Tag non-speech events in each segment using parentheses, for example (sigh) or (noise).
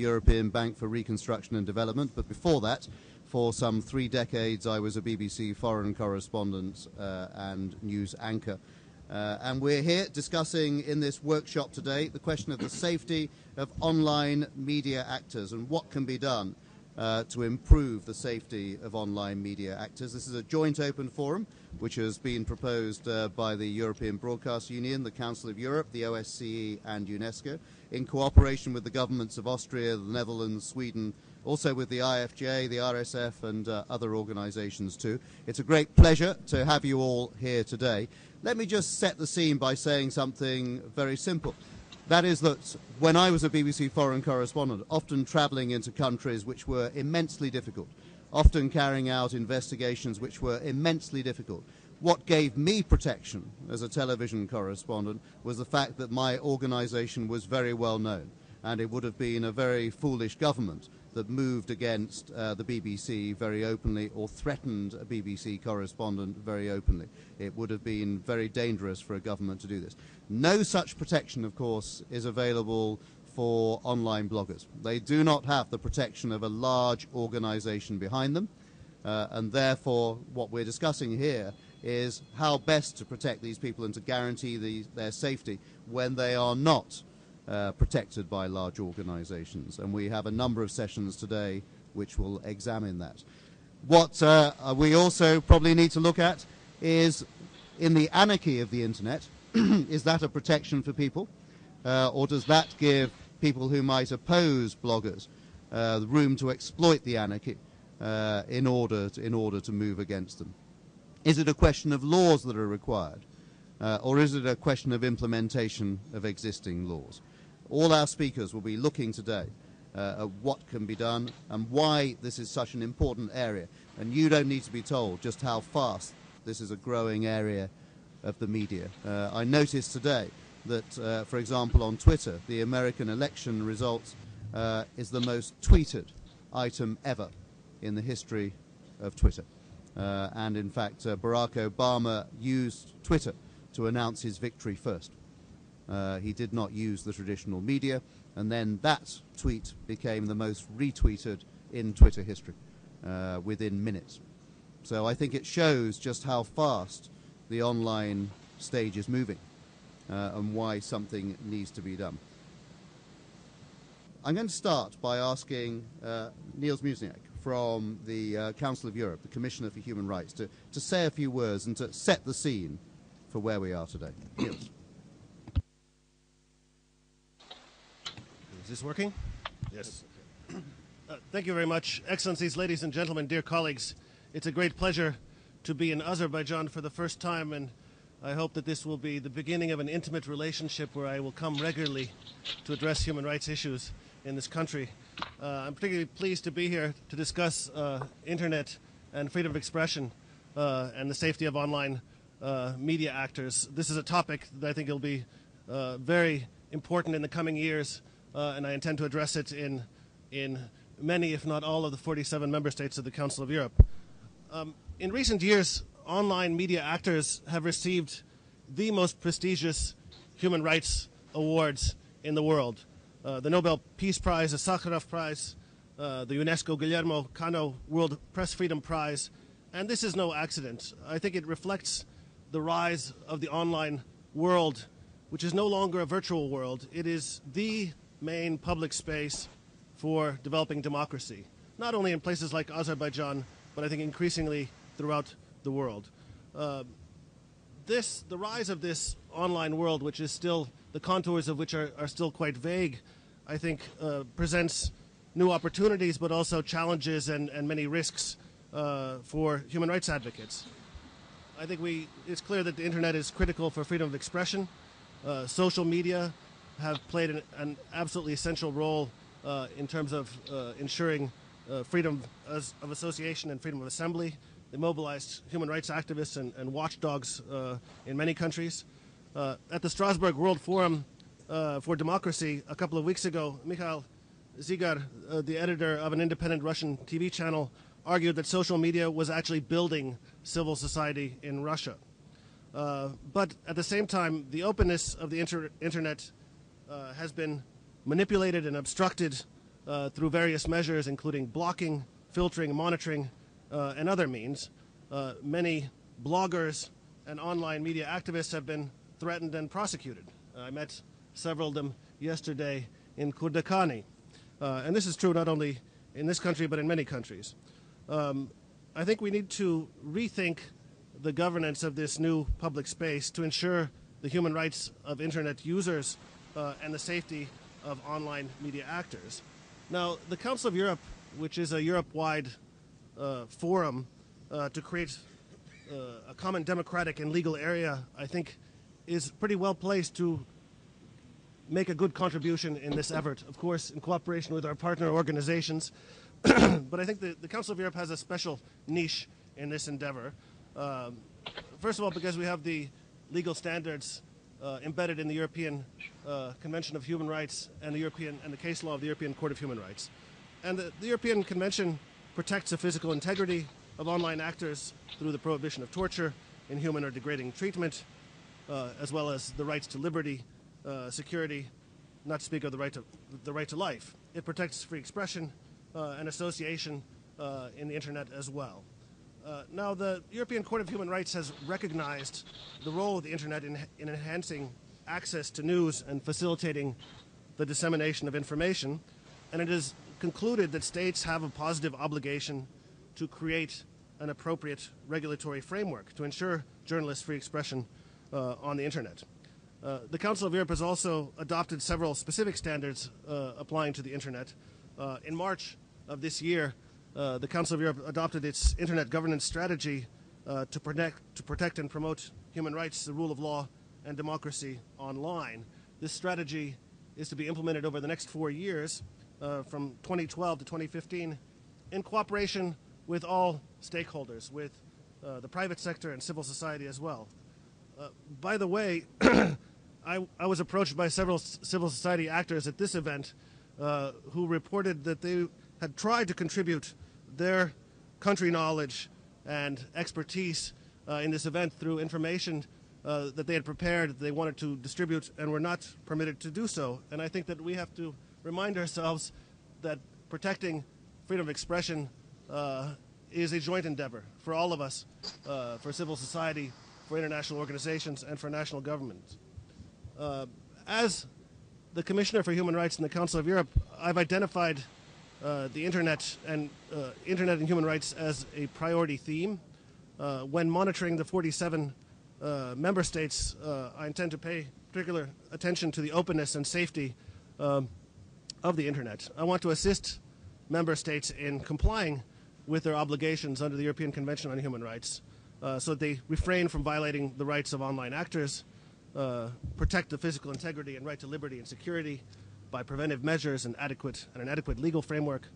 European Bank for Reconstruction and Development, but before that, for some three decades, I was a BBC foreign correspondent uh, and news anchor. Uh, and we're here discussing in this workshop today the question of the safety of online media actors and what can be done uh, to improve the safety of online media actors. This is a joint open forum which has been proposed uh, by the European Broadcast Union, the Council of Europe, the OSCE and UNESCO in cooperation with the governments of Austria, the Netherlands, Sweden, also with the IFJ, the RSF and uh, other organizations too. It's a great pleasure to have you all here today. Let me just set the scene by saying something very simple. That is that when I was a BBC foreign correspondent, often traveling into countries which were immensely difficult, often carrying out investigations which were immensely difficult, what gave me protection as a television correspondent was the fact that my organization was very well known. And it would have been a very foolish government that moved against uh, the BBC very openly or threatened a BBC correspondent very openly. It would have been very dangerous for a government to do this. No such protection, of course, is available for online bloggers. They do not have the protection of a large organization behind them, uh, and therefore what we're discussing here is how best to protect these people and to guarantee the, their safety when they are not uh, protected by large organizations. And we have a number of sessions today which will examine that. What uh, we also probably need to look at is in the anarchy of the internet, (clears throat) is that a protection for people? Uh, or does that give people who might oppose bloggers uh, the room to exploit the anarchy uh, in, order to, in order to move against them? Is it a question of laws that are required? Uh, or is it a question of implementation of existing laws? All our speakers will be looking today uh, at what can be done and why this is such an important area. And you don't need to be told just how fast this is a growing area of the media. Uh, I noticed today that, uh, for example, on Twitter, the American election results uh, is the most tweeted item ever in the history of Twitter. Uh, and in fact, uh, Barack Obama used Twitter to announce his victory first. Uh, he did not use the traditional media, and then that tweet became the most retweeted in Twitter history within minutes. So I think it shows just how fast the online stage is moving uh, and why something needs to be done. I'm going to start by asking uh, Nils Muižnieks from the uh, Council of Europe, the Commissioner for Human Rights, to, to say a few words and to set the scene for where we are today. Nils. Is this working? Yes. Uh, thank you very much. Excellencies, ladies and gentlemen, dear colleagues, it's a great pleasure to be in Azerbaijan for the first time, and I hope that this will be the beginning of an intimate relationship where I will come regularly to address human rights issues in this country. Uh, I'm particularly pleased to be here to discuss uh, internet and freedom of expression uh, and the safety of online uh, media actors. This is a topic that I think will be uh, very important in the coming years, and I intend to address it in, in many, if not all, of the 47 member states of the Council of Europe. Um, in recent years, online media actors have received the most prestigious human rights awards in the world. Uh, the Nobel Peace Prize, the Sakharov Prize, uh, the UNESCO Guillermo Cano World Press Freedom Prize, and this is no accident. I think it reflects the rise of the online world, which is no longer a virtual world. It is the main public space for developing democracy, not only in places like Azerbaijan, but I think increasingly throughout the world. Uh, this, the rise of this online world, which is still, the contours of which are, are still quite vague, I think uh, presents new opportunities, but also challenges and, and many risks uh, for human rights advocates. I think we, it's clear that the internet is critical for freedom of expression. Uh, social media have played an, an absolutely essential role uh, in terms of uh, ensuring freedom of association and freedom of assembly. They mobilized human rights activists and, and watchdogs uh, in many countries. Uh, at the Strasbourg World Forum uh, for Democracy a couple of weeks ago, Mikhail Zygar, uh, the editor of an independent Russian TV channel, argued that social media was actually building civil society in Russia. Uh, but at the same time, the openness of the inter internet uh, has been manipulated and obstructed uh, through various measures, including blocking, filtering, monitoring, and other means. Many bloggers and online media activists have been threatened and prosecuted. I met several of them yesterday in Kurdakhani. Uh, and this is true not only in this country, but in many countries. Um, I think we need to rethink the governance of this new public space to ensure the human rights of internet users uh, and the safety of online media actors. Now, the Council of Europe, which is a Europe wide uh, forum uh, to create uh, a common democratic and legal area, I think is pretty well placed to make a good contribution in this effort, of course, in cooperation with our partner organizations. (clears throat) but I think the, the, Council of Europe has a special niche in this endeavor. Um, first of all, because we have the legal standards uh, embedded in the European uh, Convention of Human Rights and the European and the case law of the European Court of Human Rights. And the, the European Convention protects the physical integrity of online actors through the prohibition of torture, inhuman or degrading treatment, uh, as well as the rights to liberty, uh, security, not to speak of the right to, the right to life. It protects free expression uh, and association uh, in the internet as well. Uh, now, the European Court of Human Rights has recognized the role of the internet in, in enhancing access to news and facilitating the dissemination of information, and it has concluded that states have a positive obligation to create an appropriate regulatory framework to ensure journalists' free expression on the internet. Uh, the Council of Europe has also adopted several specific standards uh, applying to the internet. Uh, in March of this year, uh, the Council of Europe adopted its internet governance strategy uh, to, protect, to protect and promote human rights, the rule of law, and democracy online. This strategy is to be implemented over the next four years, from 2012 to 2015, in cooperation with all stakeholders, with the private sector and civil society as well. Uh, by the way, (clears throat) I, I, was approached by several civil society actors at this event uh, who reported that they had tried to contribute their country knowledge and expertise uh, in this event through information uh, that they had prepared that they wanted to distribute and were not permitted to do so. And I think that we have to remind ourselves that protecting freedom of expression uh, is a joint endeavor for all of us, uh, for civil society, for international organizations and for national governments. Uh, as the Commissioner for Human Rights in the Council of Europe, I've identified uh, the internet and uh, internet and human rights as a priority theme. Uh, when monitoring the 47 uh, member states, uh, I intend to pay particular attention to the openness and safety um, of the internet. I want to assist member states in complying with their obligations under the European Convention on Human Rights uh, so that they refrain from violating the rights of online actors, uh, protect the physical integrity and right to liberty and security by preventive measures and adequate and an adequate legal framework,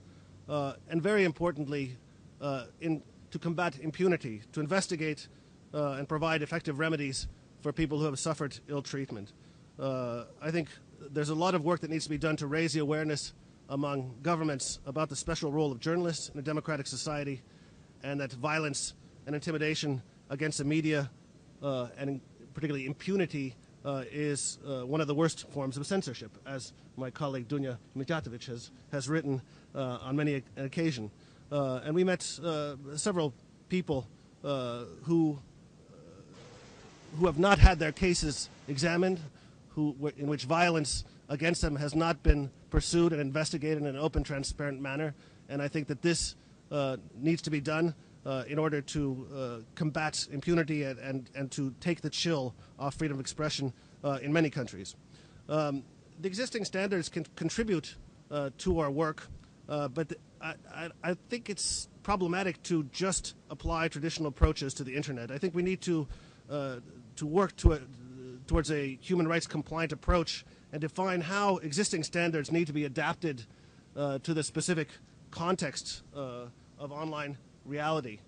uh, and very importantly, uh, in, to combat impunity, to investigate uh, and provide effective remedies for people who have suffered ill treatment. Uh, I think there's a lot of work that needs to be done to raise the awareness among governments about the special role of journalists in a democratic society, and that violence and intimidation against the media, uh, and particularly impunity, uh, is uh, one of the worst forms of censorship, as my colleague Dunja Mijatovic has, has written uh, on many an occasion. Uh, and we met uh, several people who, who have not had their cases examined, who, in which violence against them has not been pursued and investigated in an open, transparent manner. And I think that this needs to be done uh, in order to uh, combat impunity and, and, and to take the chill off freedom of expression uh, in many countries. Um, the existing standards can contribute uh, to our work, uh, but I, I, I, think it's problematic to just apply traditional approaches to the internet. I think we need to, uh, to work to a, towards a human rights compliant approach and define how existing standards need to be adapted to the specific context of online reality,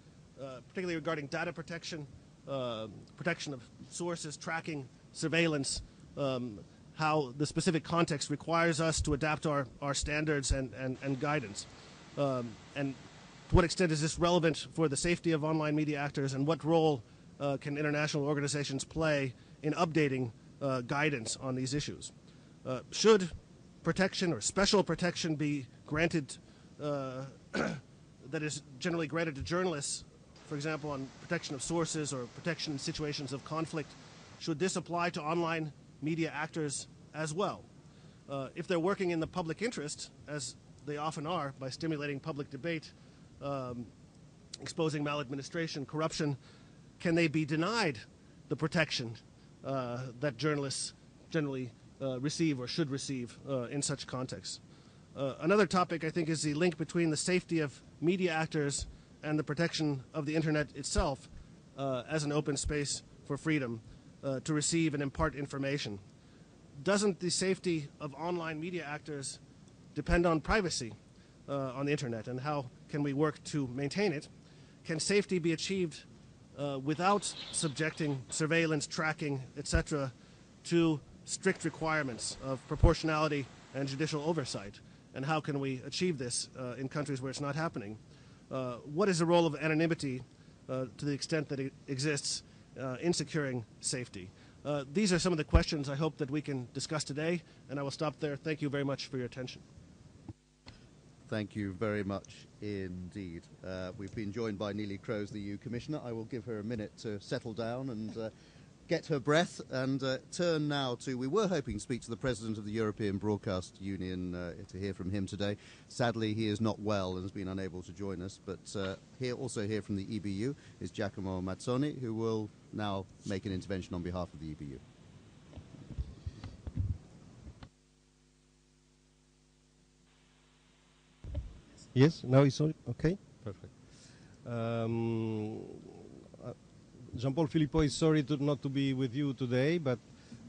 uh, particularly regarding data protection, uh, protection of sources, tracking, surveillance, um, how the specific context requires us to adapt our, our standards and, and, and guidance. Um, and to what extent is this relevant for the safety of online media actors, and what role uh, can international organizations play in updating uh, guidance on these issues? Uh, should protection or special protection be granted uh, (clears throat) that is generally granted to journalists, for example, on protection of sources or protection in situations of conflict, should this apply to online media actors as well? Uh, if they're working in the public interest, as they often are, by stimulating public debate, um, exposing maladministration, corruption, can they be denied the protection uh, that journalists generally uh, receive or should receive uh, in such contexts? Uh, another topic, I think, is the link between the safety of media actors and the protection of the internet itself uh, as an open space for freedom uh, to receive and impart information. Doesn't the safety of online media actors depend on privacy uh, on the internet, and how can we work to maintain it? Can safety be achieved uh, without subjecting surveillance, tracking, etc., to strict requirements of proportionality and judicial oversight? And how can we achieve this uh, in countries where it's not happening? Uh, what is the role of anonymity uh, to the extent that it exists uh, in securing safety? Uh, these are some of the questions I hope that we can discuss today, and I will stop there. Thank you very much for your attention. Thank you very much indeed. Uh, we've been joined by Neelie Kroes, the EU Commissioner. I will give her a minute to settle down and get her breath and uh, turn now to. We were hoping to speak to the president of the European Broadcast Union uh, to hear from him today. Sadly, he is not well and has been unable to join us. But uh, here, also here from the EBU is Giacomo Mazzone, who will now make an intervention on behalf of the EBU. Yes, now it's okay. Perfect. Um, Jean-Paul Philippot is sorry to not to be with you today, but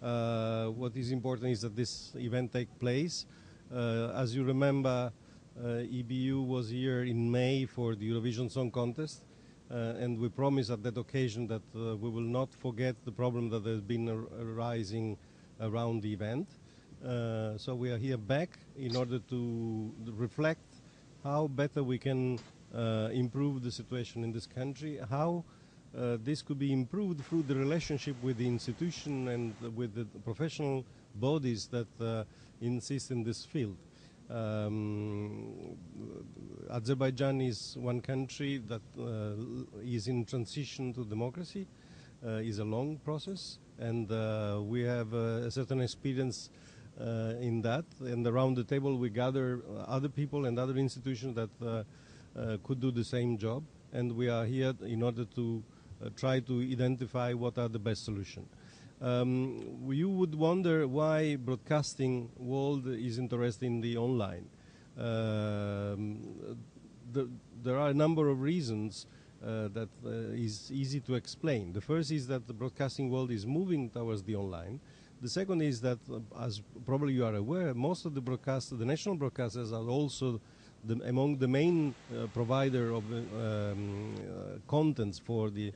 uh, what is important is that this event take place. Uh, as you remember, uh, EBU was here in May for the Eurovision Song Contest, uh, and we promised at that occasion that uh, we will not forget the problem that has been arising around the event. Uh, so we are here back in order to reflect how better we can improve the situation in this country, how uh, this could be improved through the relationship with the institution and with the professional bodies that uh, insist in this field. Um, Azerbaijan is one country that uh, is in transition to democracy. Uh, is a long process, and uh, we have uh, a certain experience in that. And around the table, we gather other people and other institutions that could do the same job. And we are here in order to uh, try to identify what are the best solutions. Um, you would wonder why broadcasting world is interested in the online. Um, the, there are a number of reasons uh, that uh, is easy to explain. The first is that the broadcasting world is moving towards the online. The second is that, uh, as probably you are aware, most of the broadcasters, the national broadcasters, are also the, among the main uh, provider of uh, um, uh, contents for the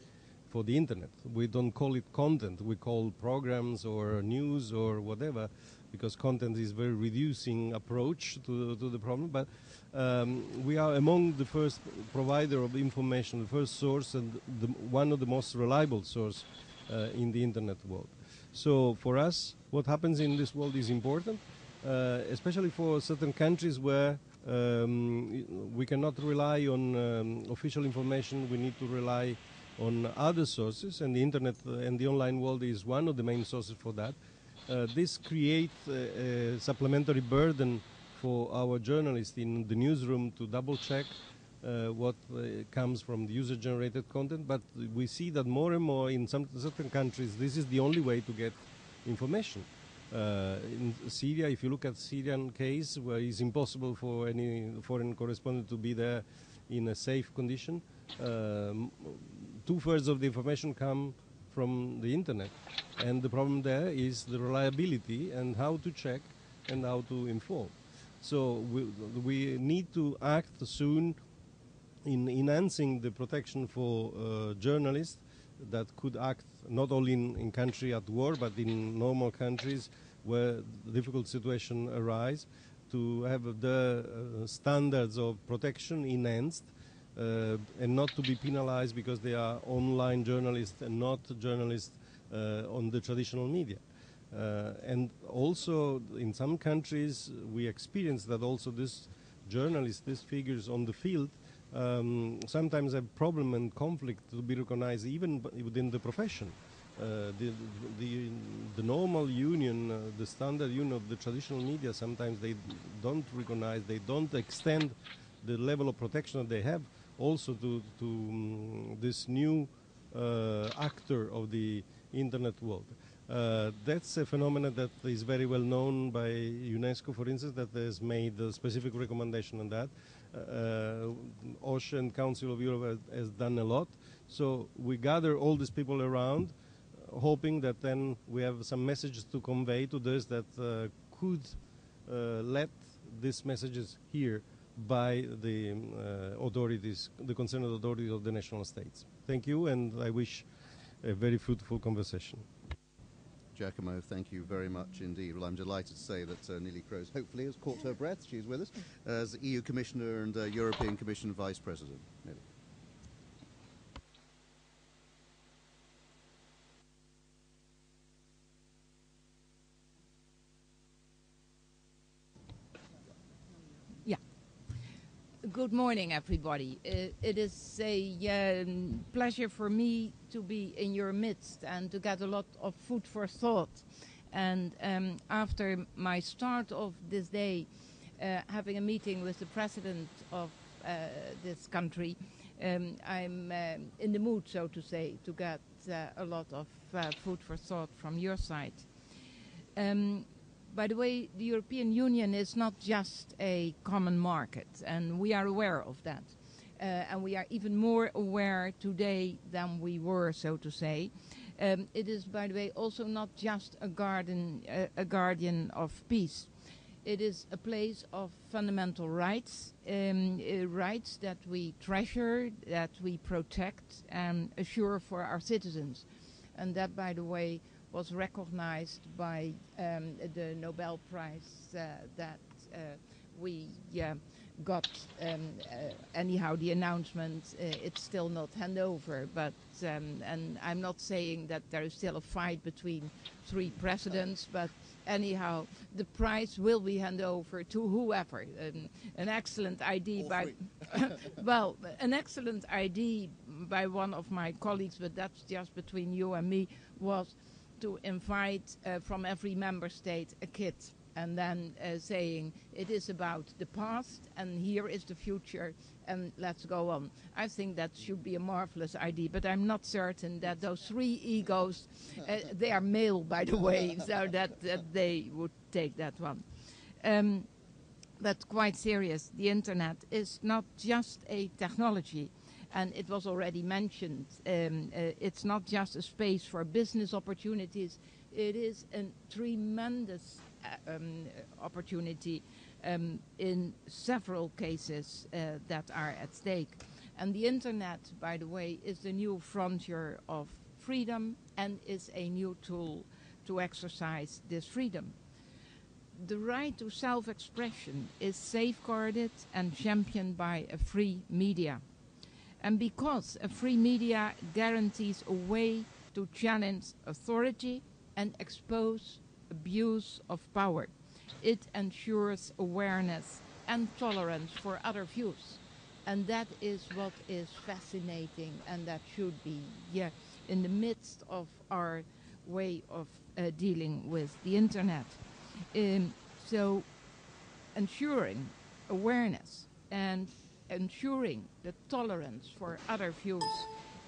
for the internet. We don't call it content. We call programs or news or whatever, because content is very reducing approach to, to the problem. But um, we are among the first provider of information, the first source, and the, one of the most reliable source uh, in the internet world. So for us, what happens in this world is important, uh, especially for certain countries where um, we cannot rely on um, official information. We need to rely on other sources, and the internet uh, and the online world is one of the main sources for that. Uh, this creates a, a, supplementary burden for our journalists in the newsroom to double check uh, what uh, comes from the user generated content, but we see that more and more in some certain countries this is the only way to get information. Uh, in Syria, if you look at Syrian case where it's impossible for any foreign correspondent to be there in a safe condition, uh, two-thirds of the information come from the internet. And the problem there is the reliability and how to check and how to inform. So we, we need to act soon in enhancing the protection for uh, journalists that could act not only in, in country at war, but in normal countries where difficult situation arise, to have the uh, standards of protection enhanced uh, and not to be penalized because they are online journalists and not journalists uh, on the traditional media. Uh, and also, in some countries, we experience that also this journalists, these figures on the field, um, sometimes have problem and conflict to be recognized even within the profession. Uh, the, the, the normal union, uh, the standard union of the traditional media, sometimes they don't recognize, they don't extend the level of protection that they have also to, to um, this new uh, actor of the internet world. Uh, that's a phenomenon that is very well known by UNESCO, for instance, that has made a specific recommendation on that. Uh, OSCE and Council of Europe has, has, done a lot. So we gather all these people around, uh, hoping that then we have some messages to convey to those that uh, could uh, let these messages here by the uh, authorities, the concerned authorities of the national states. Thank you, and I wish a very fruitful conversation. Giacomo, thank you very much indeed. Well, I'm delighted to say that uh, Neelie Kroes hopefully has caught her breath. She's with us as EU Commissioner and uh, European Commission Vice President. Neelie. Good morning, everybody. Uh, it is a um, pleasure for me to be in your midst and to get a lot of food for thought. And um, after my start of this day, uh, having a meeting with the president of uh, this country, um, I'm uh, in the mood, so to say, to get uh, a lot of uh, food for thought from your side. By the way, the European Union is not just a common market, and we are aware of that. Uh, and we are even more aware today than we were, so to say. Um, it is, by the way, also not just a, garden, uh, a guardian of peace. It is a place of fundamental rights, um, uh, rights that we treasure, that we protect, and assure for our citizens. And that, by the way, was recognized by um, the Nobel Prize uh, that uh, we got. Um, uh, anyhow, the announcement uh, it's still not hand over, but um, and I'm not saying that there is still a fight between three presidents, but anyhow, the prize will be handed over to whoever. Um, an excellent idea by, (laughs) well, an excellent idea by one of my colleagues, but that's just between you and me, was to invite uh, from every member state a kid and then uh, saying it is about the past and here is the future and let's go on. I think that should be a marvelous idea, but I'm not certain that those three egos, uh, they are male by the way, (laughs) so that, that they would take that one. Um, but quite serious, the internet is not just a technology and it was already mentioned, um, uh, it's not just a space for business opportunities, it is a tremendous uh, um, opportunity um, in several cases uh, that are at stake. And the internet, by the way, is the new frontier of freedom and is a new tool to exercise this freedom. The right to self expression is safeguarded and championed by a free media and because a free media guarantees a way to challenge authority and expose abuse of power. It ensures awareness and tolerance for other views. And that is what is fascinating and that should be yeah, in the midst of our way of uh, dealing with the internet. Um, so ensuring awareness and ensuring the tolerance for other views,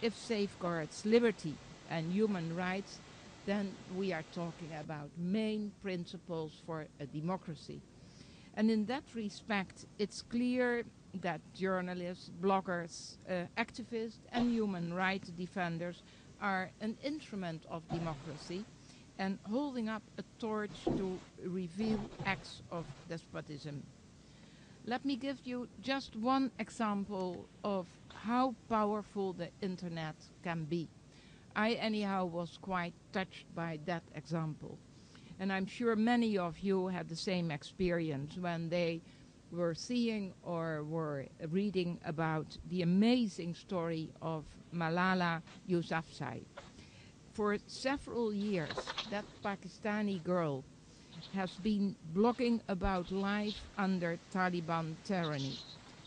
if safeguards liberty and human rights, then we are talking about main principles for a democracy. And in that respect, it's clear that journalists, bloggers, uh, activists, and human rights defenders are an instrument of democracy and holding up a torch to reveal acts of despotism. Let me give you just one example of how powerful the internet can be. I, anyhow, was quite touched by that example. And I'm sure many of you had the same experience when they were seeing or were reading about the amazing story of Malala Yousafzai. For several years, that Pakistani girl has been blogging about life under Taliban tyranny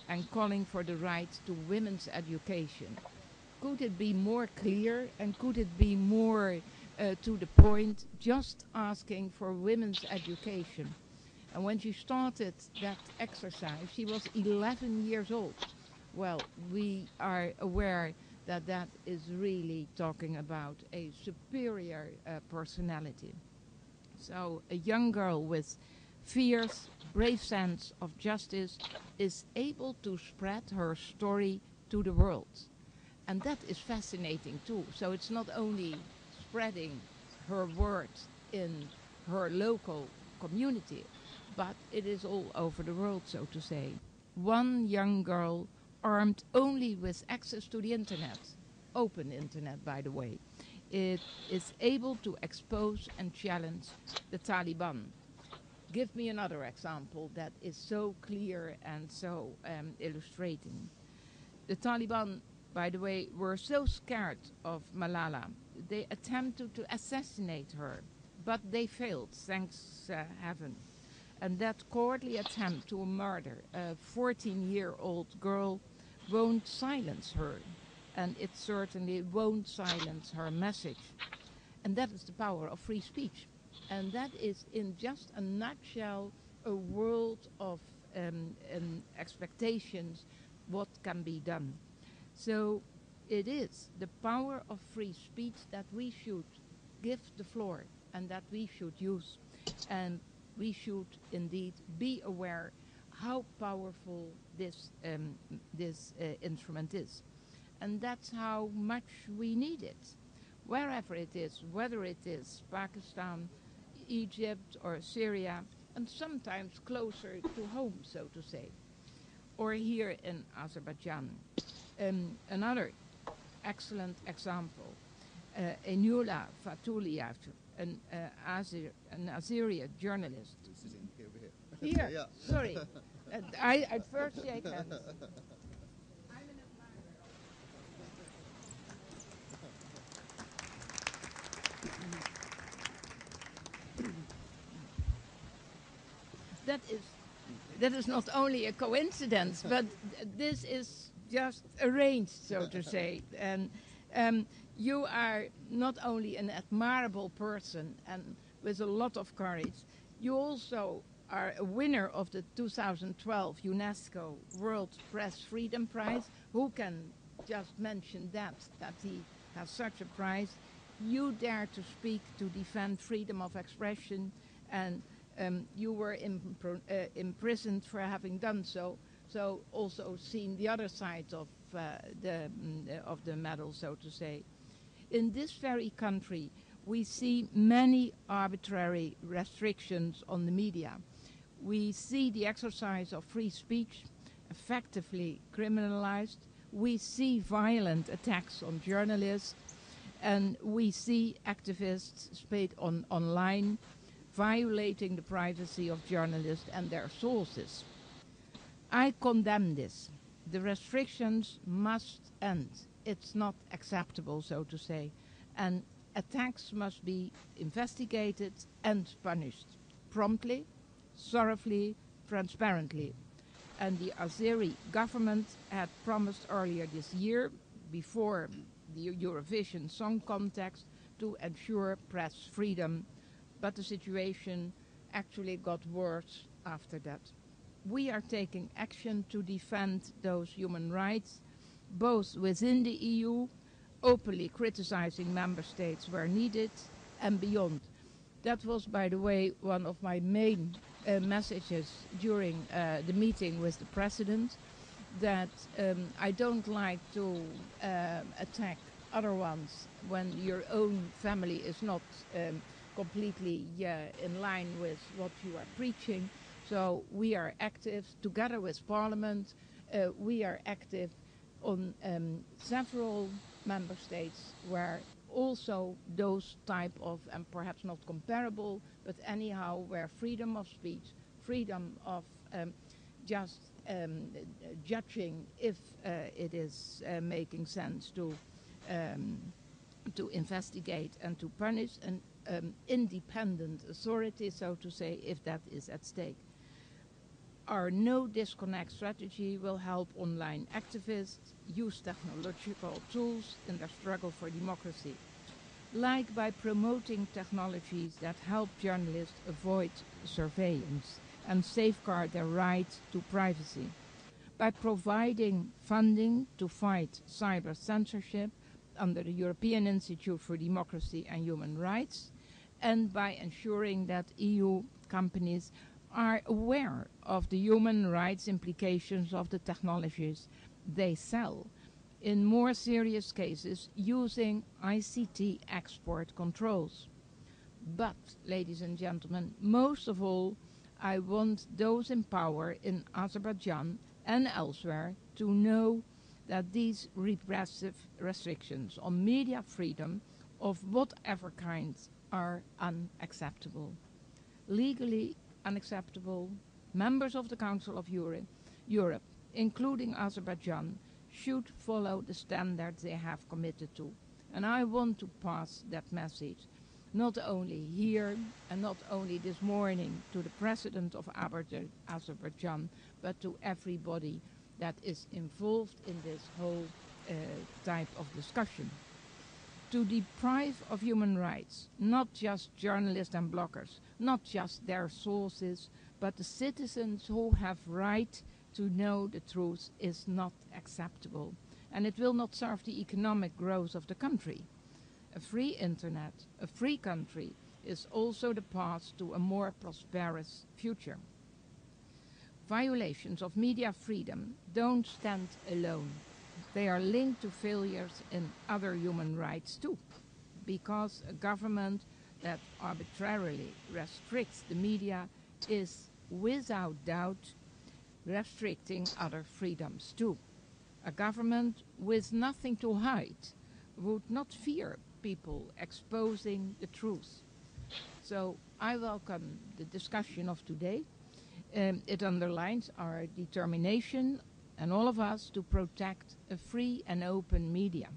and calling for the right to women's education. Could it be more clear and could it be more uh, to the point, just asking for women's education? And when she started that exercise, she was 11 years old. Well, we are aware that that is really talking about a superior uh, personality. So a young girl with fierce, brave sense of justice is able to spread her story to the world. And that is fascinating too. So it's not only spreading her words in her local community, but it is all over the world, so to say. One young girl armed only with access to the internet, open internet, by the way, it is able to expose and challenge the Taliban. Give me another example that is so clear and so um, illustrating. The Taliban, by the way, were so scared of Malala, they attempted to assassinate her, but they failed, thanks uh, heaven. And that cowardly attempt to murder a 14 year old girl won't silence her and it certainly won't silence her message. And that is the power of free speech. And that is, in just a nutshell, a world of um, um, expectations, what can be done. So it is the power of free speech that we should give the floor and that we should use. And we should indeed be aware how powerful this, um, this uh, instrument is and that's how much we need it. Wherever it is, whether it is Pakistan, Egypt, or Syria, and sometimes closer to home, so to say, or here in Azerbaijan. Um, another excellent example, uh, Eynulla Fatullayev, an, uh, an Azeri journalist. Here, here. (laughs) yeah. sorry. (laughs) I, I first shake hands. That is that is not only a coincidence, but this is just arranged, so to say. And um, you are not only an admirable person and with a lot of courage, you also are a winner of the 2012 UNESCO World Press Freedom Prize. Who can just mention that, that he has such a prize? You dare to speak to defend freedom of expression and um, you were impr- uh, imprisoned for having done so. So also seen the other side of uh, the mm, of the medal, so to say. In this very country, we see many arbitrary restrictions on the media. We see the exercise of free speech effectively criminalized. We see violent attacks on journalists, and we see activists spayed on online violating the privacy of journalists and their sources. I condemn this. The restrictions must end. It's not acceptable, so to say, and attacks must be investigated and punished promptly, thoroughly, transparently. And the Azeri government had promised earlier this year, before the Eurovision Song Contest, to ensure press freedom but the situation actually got worse after that. We are taking action to defend those human rights, both within the EU, openly criticizing member states where needed, and beyond. That was, by the way, one of my main uh, messages during uh, the meeting with the president that um, I don't like to uh, attack other ones when your own family is not um, completely in line with what you are preaching. So we are active together with Parliament. Uh, we are active on um, several member states where also those type of, and perhaps not comparable, but anyhow where freedom of speech, freedom of um, just um, judging if uh, it is uh, making sense to um, to investigate and to punish an um, independent authority, so to say, if that is at stake. Our no disconnect strategy will help online activists use technological tools in their struggle for democracy, like by promoting technologies that help journalists avoid surveillance and safeguard their right to privacy, by providing funding to fight cyber censorship under the European Institute for Democracy and Human Rights, and by ensuring that EU companies are aware of the human rights implications of the technologies they sell. In more serious cases, using ICT export controls. But, ladies and gentlemen, most of all, I want those in power in Azerbaijan and elsewhere to know that these repressive restrictions on media freedom of whatever kind are unacceptable. Legally unacceptable, members of the Council of Europe, including Azerbaijan, should follow the standards they have committed to. And I want to pass that message not only here and not only this morning to the president of Azerbaijan, but to everybody that is involved in this whole uh, type of discussion. To deprive of human rights, not just journalists and bloggers, not just their sources, but the citizens who have right to know the truth is not acceptable. And it will not serve the economic growth of the country. A free internet, a free country, is also the path to a more prosperous future. Violations of media freedom don't stand alone. They are linked to failures in other human rights too, because a government that arbitrarily restricts the media is without doubt restricting other freedoms too. A government with nothing to hide would not fear people exposing the truth. So I welcome the discussion of today. Um, it underlines our determination and all of us to protect a free and open media.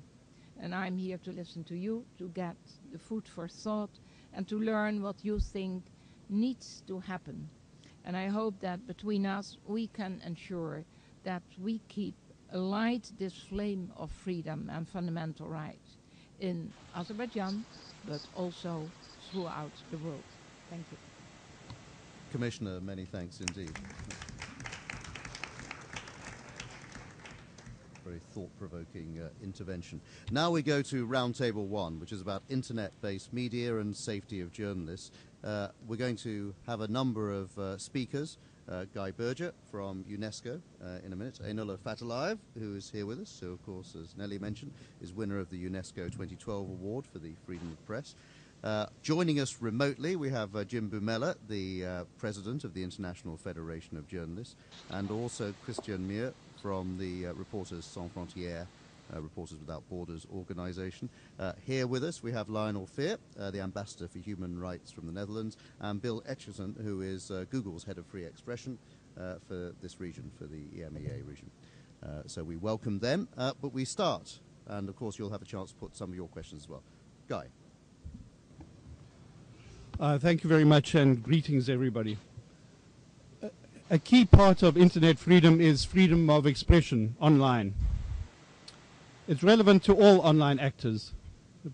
And I'm here to listen to you, to get the food for thought, and to learn what you think needs to happen. And I hope that between us we can ensure that we keep alight this flame of freedom and fundamental rights in Azerbaijan, but also throughout the world. Thank you. Commissioner, many thanks indeed. Very thought-provoking uh, intervention. Now we go to roundtable one, which is about internet-based media and safety of journalists. Uh, we're going to have a number of uh, speakers. Uh, Guy Berger from UNESCO uh, in a minute. Eynulla Fatullayev, who is here with us, who, of course, as Neelie mentioned, is winner of the UNESCO 2012 Award for the Freedom of Press. Uh, joining us remotely, we have uh, Jim Boumelha, the uh, president of the International Federation of Journalists, and also Christian Mihr from the uh, Reporters Sans Frontières, uh, Reporters Without Borders organization. Uh, here with us, we have Lionel Veer, the ambassador for human rights from the Netherlands, and Bill Echikson, who is Google's head of free expression for this region, for the EMEA region. so we welcome them, but we start, and of course, you'll have a chance to put some of your questions as well. Guy. Uh, thank you very much and greetings everybody. A, key part of internet freedom is freedom of expression online. It's relevant to all online actors,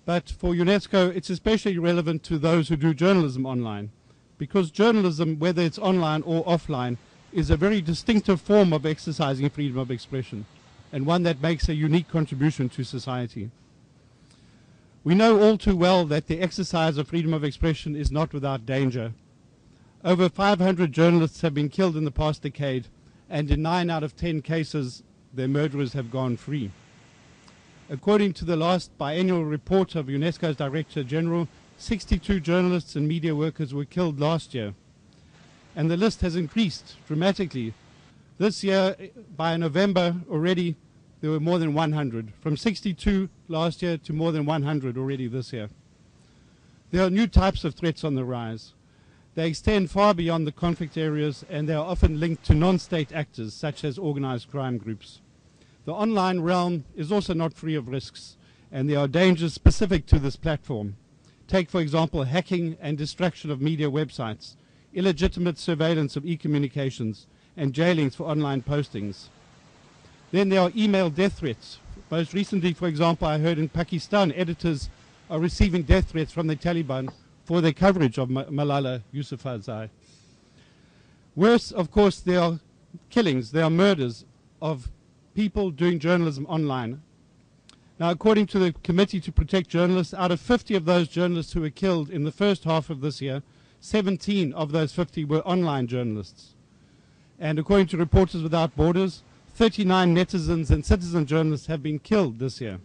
but for UNESCO it's especially relevant to those who do journalism online because journalism, whether it's online or offline, is a very distinctive form of exercising freedom of expression and one that makes a unique contribution to society. We know all too well that the exercise of freedom of expression is not without danger. Over 500 journalists have been killed in the past decade, and in 9 out of 10 cases, their murderers have gone free. According to the last biennial report of UNESCO's Director General, 62 journalists and media workers were killed last year. And the list has increased dramatically. This year, by November already, there were more than 100, from 62 last year to more than 100 already this year. There are new types of threats on the rise. They extend far beyond the conflict areas and they are often linked to non-state actors such as organized crime groups. The online realm is also not free of risks and there are dangers specific to this platform. Take, for example, hacking and destruction of media websites, illegitimate surveillance of e-communications, and jailings for online postings. Then there are email death threats. Most recently, for example, I heard in Pakistan, editors are receiving death threats from the Taliban for their coverage of Malala Yousafzai. Worse, of course, there are killings, there are murders of people doing journalism online. Now, according to the Committee to Protect Journalists, out of 50 of those journalists who were killed in the first half of this year, 17 of those 50 were online journalists. And according to Reporters Without Borders, 39 netizens and citizen journalists have been killed this year.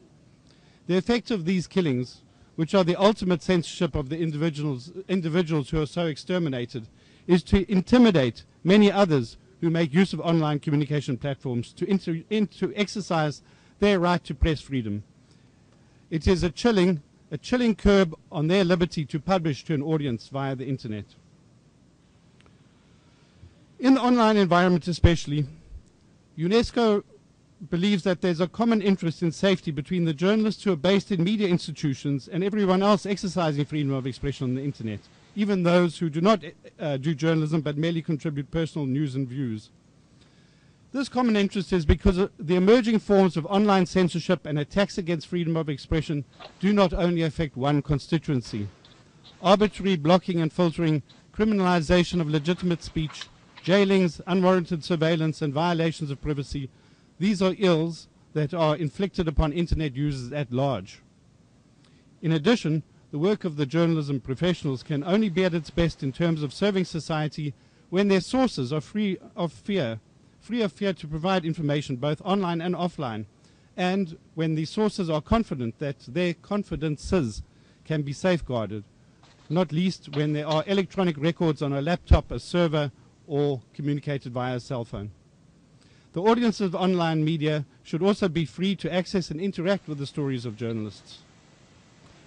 The effect of these killings, which are the ultimate censorship of the individuals, individuals who are so exterminated, is to intimidate many others who make use of online communication platforms to, inter, in, to exercise their right to press freedom. It is a chilling, a chilling curb on their liberty to publish to an audience via the internet. In the online environment especially, UNESCO believes that there's a common interest in safety between the journalists who are based in media institutions and everyone else exercising freedom of expression on the internet, even those who do not uh, do journalism but merely contribute personal news and views. This common interest is because the emerging forms of online censorship and attacks against freedom of expression do not only affect one constituency. Arbitrary blocking and filtering, criminalization of legitimate speech, jailings, unwarranted surveillance, and violations of privacy these are ills that are inflicted upon internet users at large. In addition, the work of the journalism professionals can only be at its best in terms of serving society when their sources are free of fear, free of fear to provide information both online and offline, and when the sources are confident that their confidences can be safeguarded, not least when there are electronic records on a laptop, a server, or communicated via a cell phone. The audience of online media should also be free to access and interact with the stories of journalists.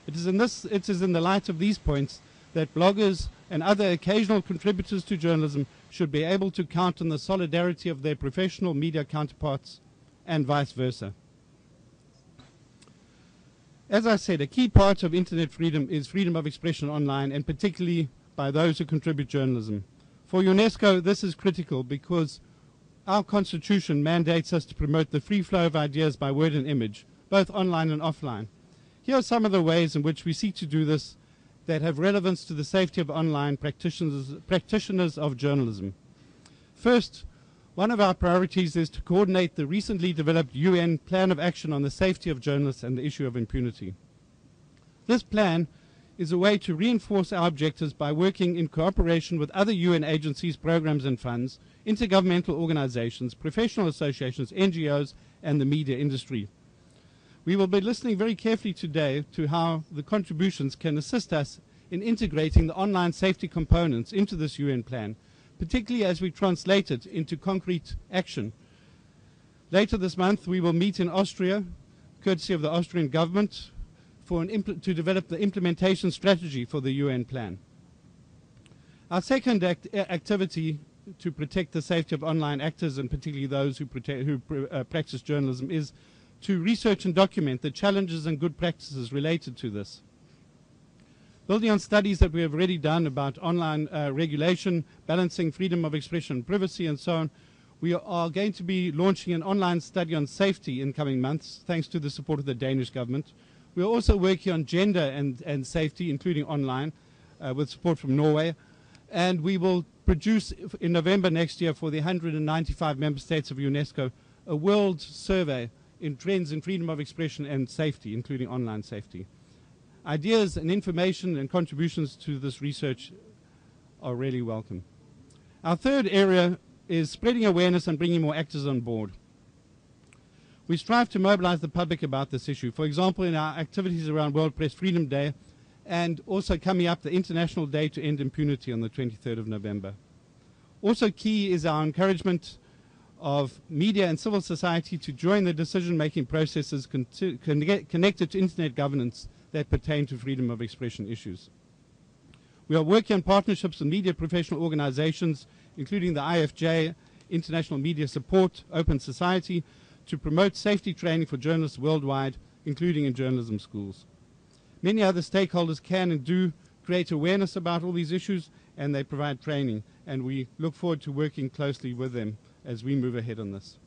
It is in, this, it is in the light of these points that bloggers and other occasional contributors to journalism should be able to count on the solidarity of their professional media counterparts and vice versa. As I said, a key part of internet freedom is freedom of expression online, and particularly by those who contribute journalism. For UNESCO, this is critical because our Constitution mandates us to promote the free flow of ideas by word and image, both online and offline. Here are some of the ways in which we seek to do this that have relevance to the safety of online practitioners, practitioners of journalism. First, one of our priorities is to coordinate the recently developed UN Plan of Action on the Safety of Journalists and the issue of impunity. This plan is a way to reinforce our objectives by working in cooperation with other UN agencies, programs, and funds intergovernmental organizations, professional associations, NGOs, and the media industry. We will be listening very carefully today to how the contributions can assist us in integrating the online safety components into this UN plan, particularly as we translate it into concrete action. Later this month, we will meet in Austria, courtesy of the Austrian government, to develop the implementation strategy for the UN plan. Our second act activity to protect the safety of online actors and particularly those who, protect, who uh, practice journalism is to research and document the challenges and good practices related to this. Building on studies that we have already done about online uh, regulation, balancing freedom of expression privacy, and so on, we are going to be launching an online study on safety in coming months, thanks to the support of the Danish government. We are also working on gender and, and safety, including online, uh, with support from Norway. And we will produce in November next year for the 195 member states of UNESCO a world survey in trends in freedom of expression and safety, including online safety. Ideas and information and contributions to this research are really welcome. Our third area is spreading awareness and bringing more actors on board. We strive to mobilize the public about this issue. For example, in our activities around World Press Freedom Day, and also coming up the International Day to End Impunity on the 23rd of November. Also key is our encouragement of media and civil society to join the decision-making processes con connected to internet governance that pertain to freedom of expression issues. We are working on partnerships with media professional organizations, including the IFJ, International Media Support, Open Society, to promote safety training for journalists worldwide including in journalism schools. Many other stakeholders can and do create awareness about all these issues, and they provide training, and we look forward to working closely with them as we move ahead on this.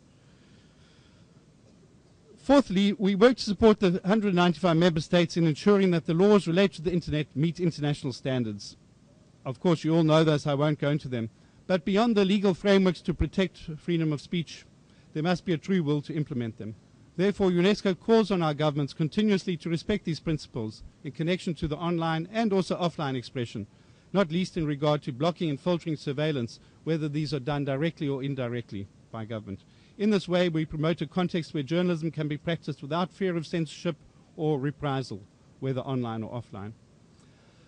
Fourthly, we work to support the 195 member states in ensuring that the laws related to the Internet meet international standards. Of course, you all know this, I won't go into them. But beyond the legal frameworks to protect freedom of speech, there must be a true will to implement them. Therefore, UNESCO calls on our governments continuously to respect these principles in connection to the online and also offline expression, not least in regard to blocking and filtering surveillance, whether these are done directly or indirectly by government. In this way, we promote a context where journalism can be practiced without fear of censorship or reprisal, whether online or offline.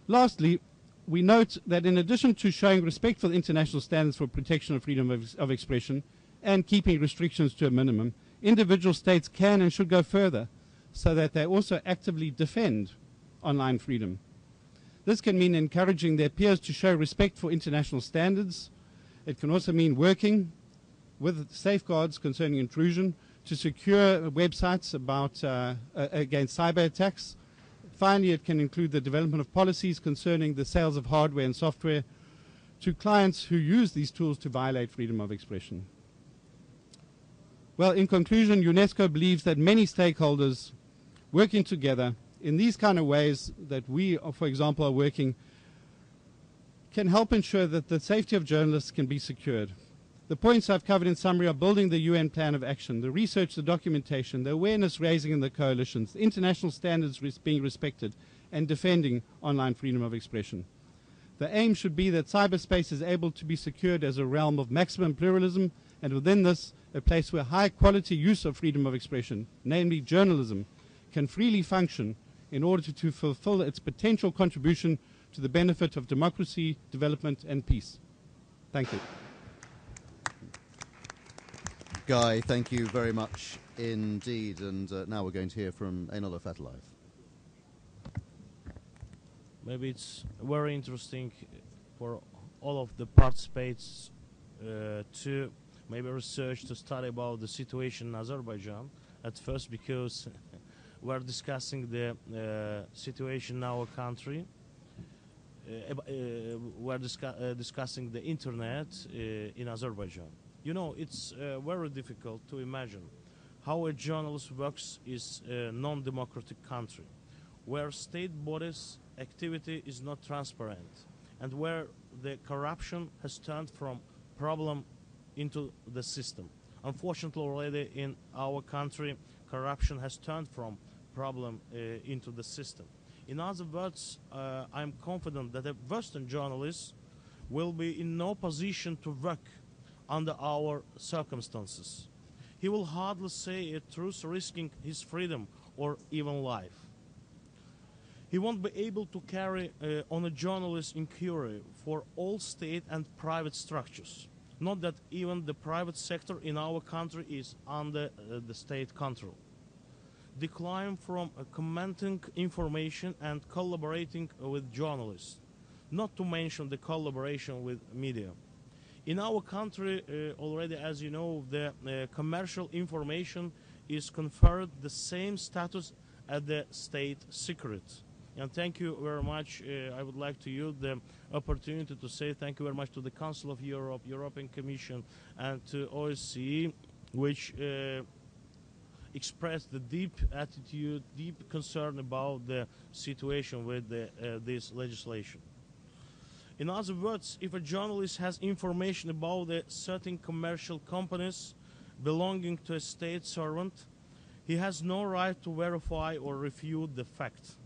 Lastly, we note that in addition to showing respect for the international standards for protection of freedom of, of expression and keeping restrictions to a minimum, individual states can and should go further so that they also actively defend online freedom. This can mean encouraging their peers to show respect for international standards. It can also mean working with safeguards concerning intrusion to secure websites about uh, against cyber attacks. Finally, it can include the development of policies concerning the sales of hardware and software to clients who use these tools to violate freedom of expression. Well, in conclusion, UNESCO believes that many stakeholders working together in these kind of ways that we, uh, for example, are working can help ensure that the safety of journalists can be secured. The points I've covered in summary are building the UN plan of action, the research, the documentation, the awareness raising in the coalitions, the international standards res being respected, and defending online freedom of expression. The aim should be that cyberspace is able to be secured as a realm of maximum pluralism, and within this, a place where high quality use of freedom of expression, namely journalism, can freely function in order to, to fulfill its potential contribution to the benefit of democracy, development, and peace. Thank you. Guy, thank you very much indeed. And uh, now we're going to hear from Eynulla Fatullayev. Maybe it's very interesting for all of the participants uh, to maybe research to study about the situation in Azerbaijan at first because (laughs) we're discussing the uh, situation in our country. Uh, uh we're uh, discussing the internet uh, in Azerbaijan. You know, it's very difficult to imagine how a journalist works in a non-democratic country, where state bodies activity is not transparent, and where the corruption has turned from problem into the system. Unfortunately, already in our country, corruption has turned from problem uh, into the system. In other words, uh, I'm confident that a Western journalist will be in no position to work under our circumstances. He will hardly say a truth, risking his freedom or even life. He won't be able to carry uh, on a journalist inquiry for all state and private structures. Not that even the private sector in our country is under uh, the state control. Decline from uh, commenting information and collaborating with journalists, not to mention the collaboration with media. In our country, uh, already, as you know, the uh, commercial information is conferred the same status as the state secret. And thank you very much. Uh, I would like to use the opportunity to say thank you very much to the Council of Europe, European Commission, and to OSCE, which uh, expressed the deep attitude, deep concern about the situation with the, uh, this legislation. In other words, if a journalist has information about the certain commercial companies belonging to a state servant, he has no right to verify or refute the fact.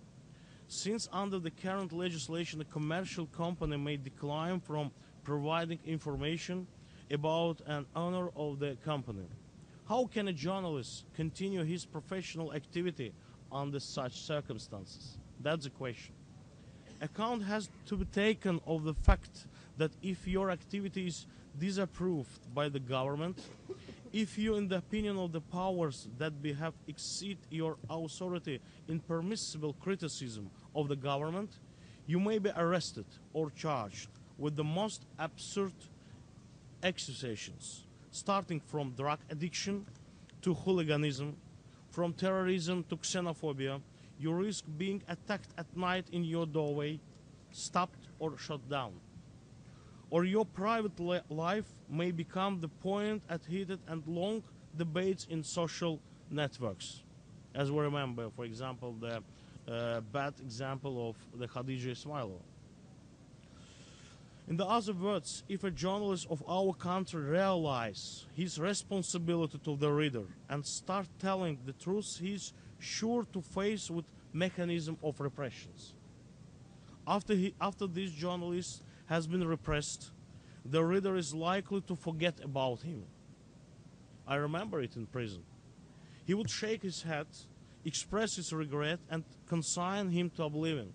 Since under the current legislation, a commercial company may decline from providing information about an owner of the company. How can a journalist continue his professional activity under such circumstances? That's the question. Account has to be taken of the fact that if your activity is disapproved by the government, if you, in the opinion of the powers that be have exceed your authority in permissible criticism of the government, you may be arrested or charged with the most absurd accusations, starting from drug addiction to hooliganism, from terrorism to xenophobia, you risk being attacked at night in your doorway, stopped or shot down. Or your private li- life may become the point at heated and long debates in social networks. As we remember, for example, the uh, bad example of the Khadija Ismayilova. In the other words, if a journalist of our country realizes his responsibility to the reader and start telling the truth, he's sure to face with mechanism of repressions. After, he, after this journalist has been repressed, the reader is likely to forget about him. I remember it in prison. He would shake his head, express his regret, and consign him to oblivion.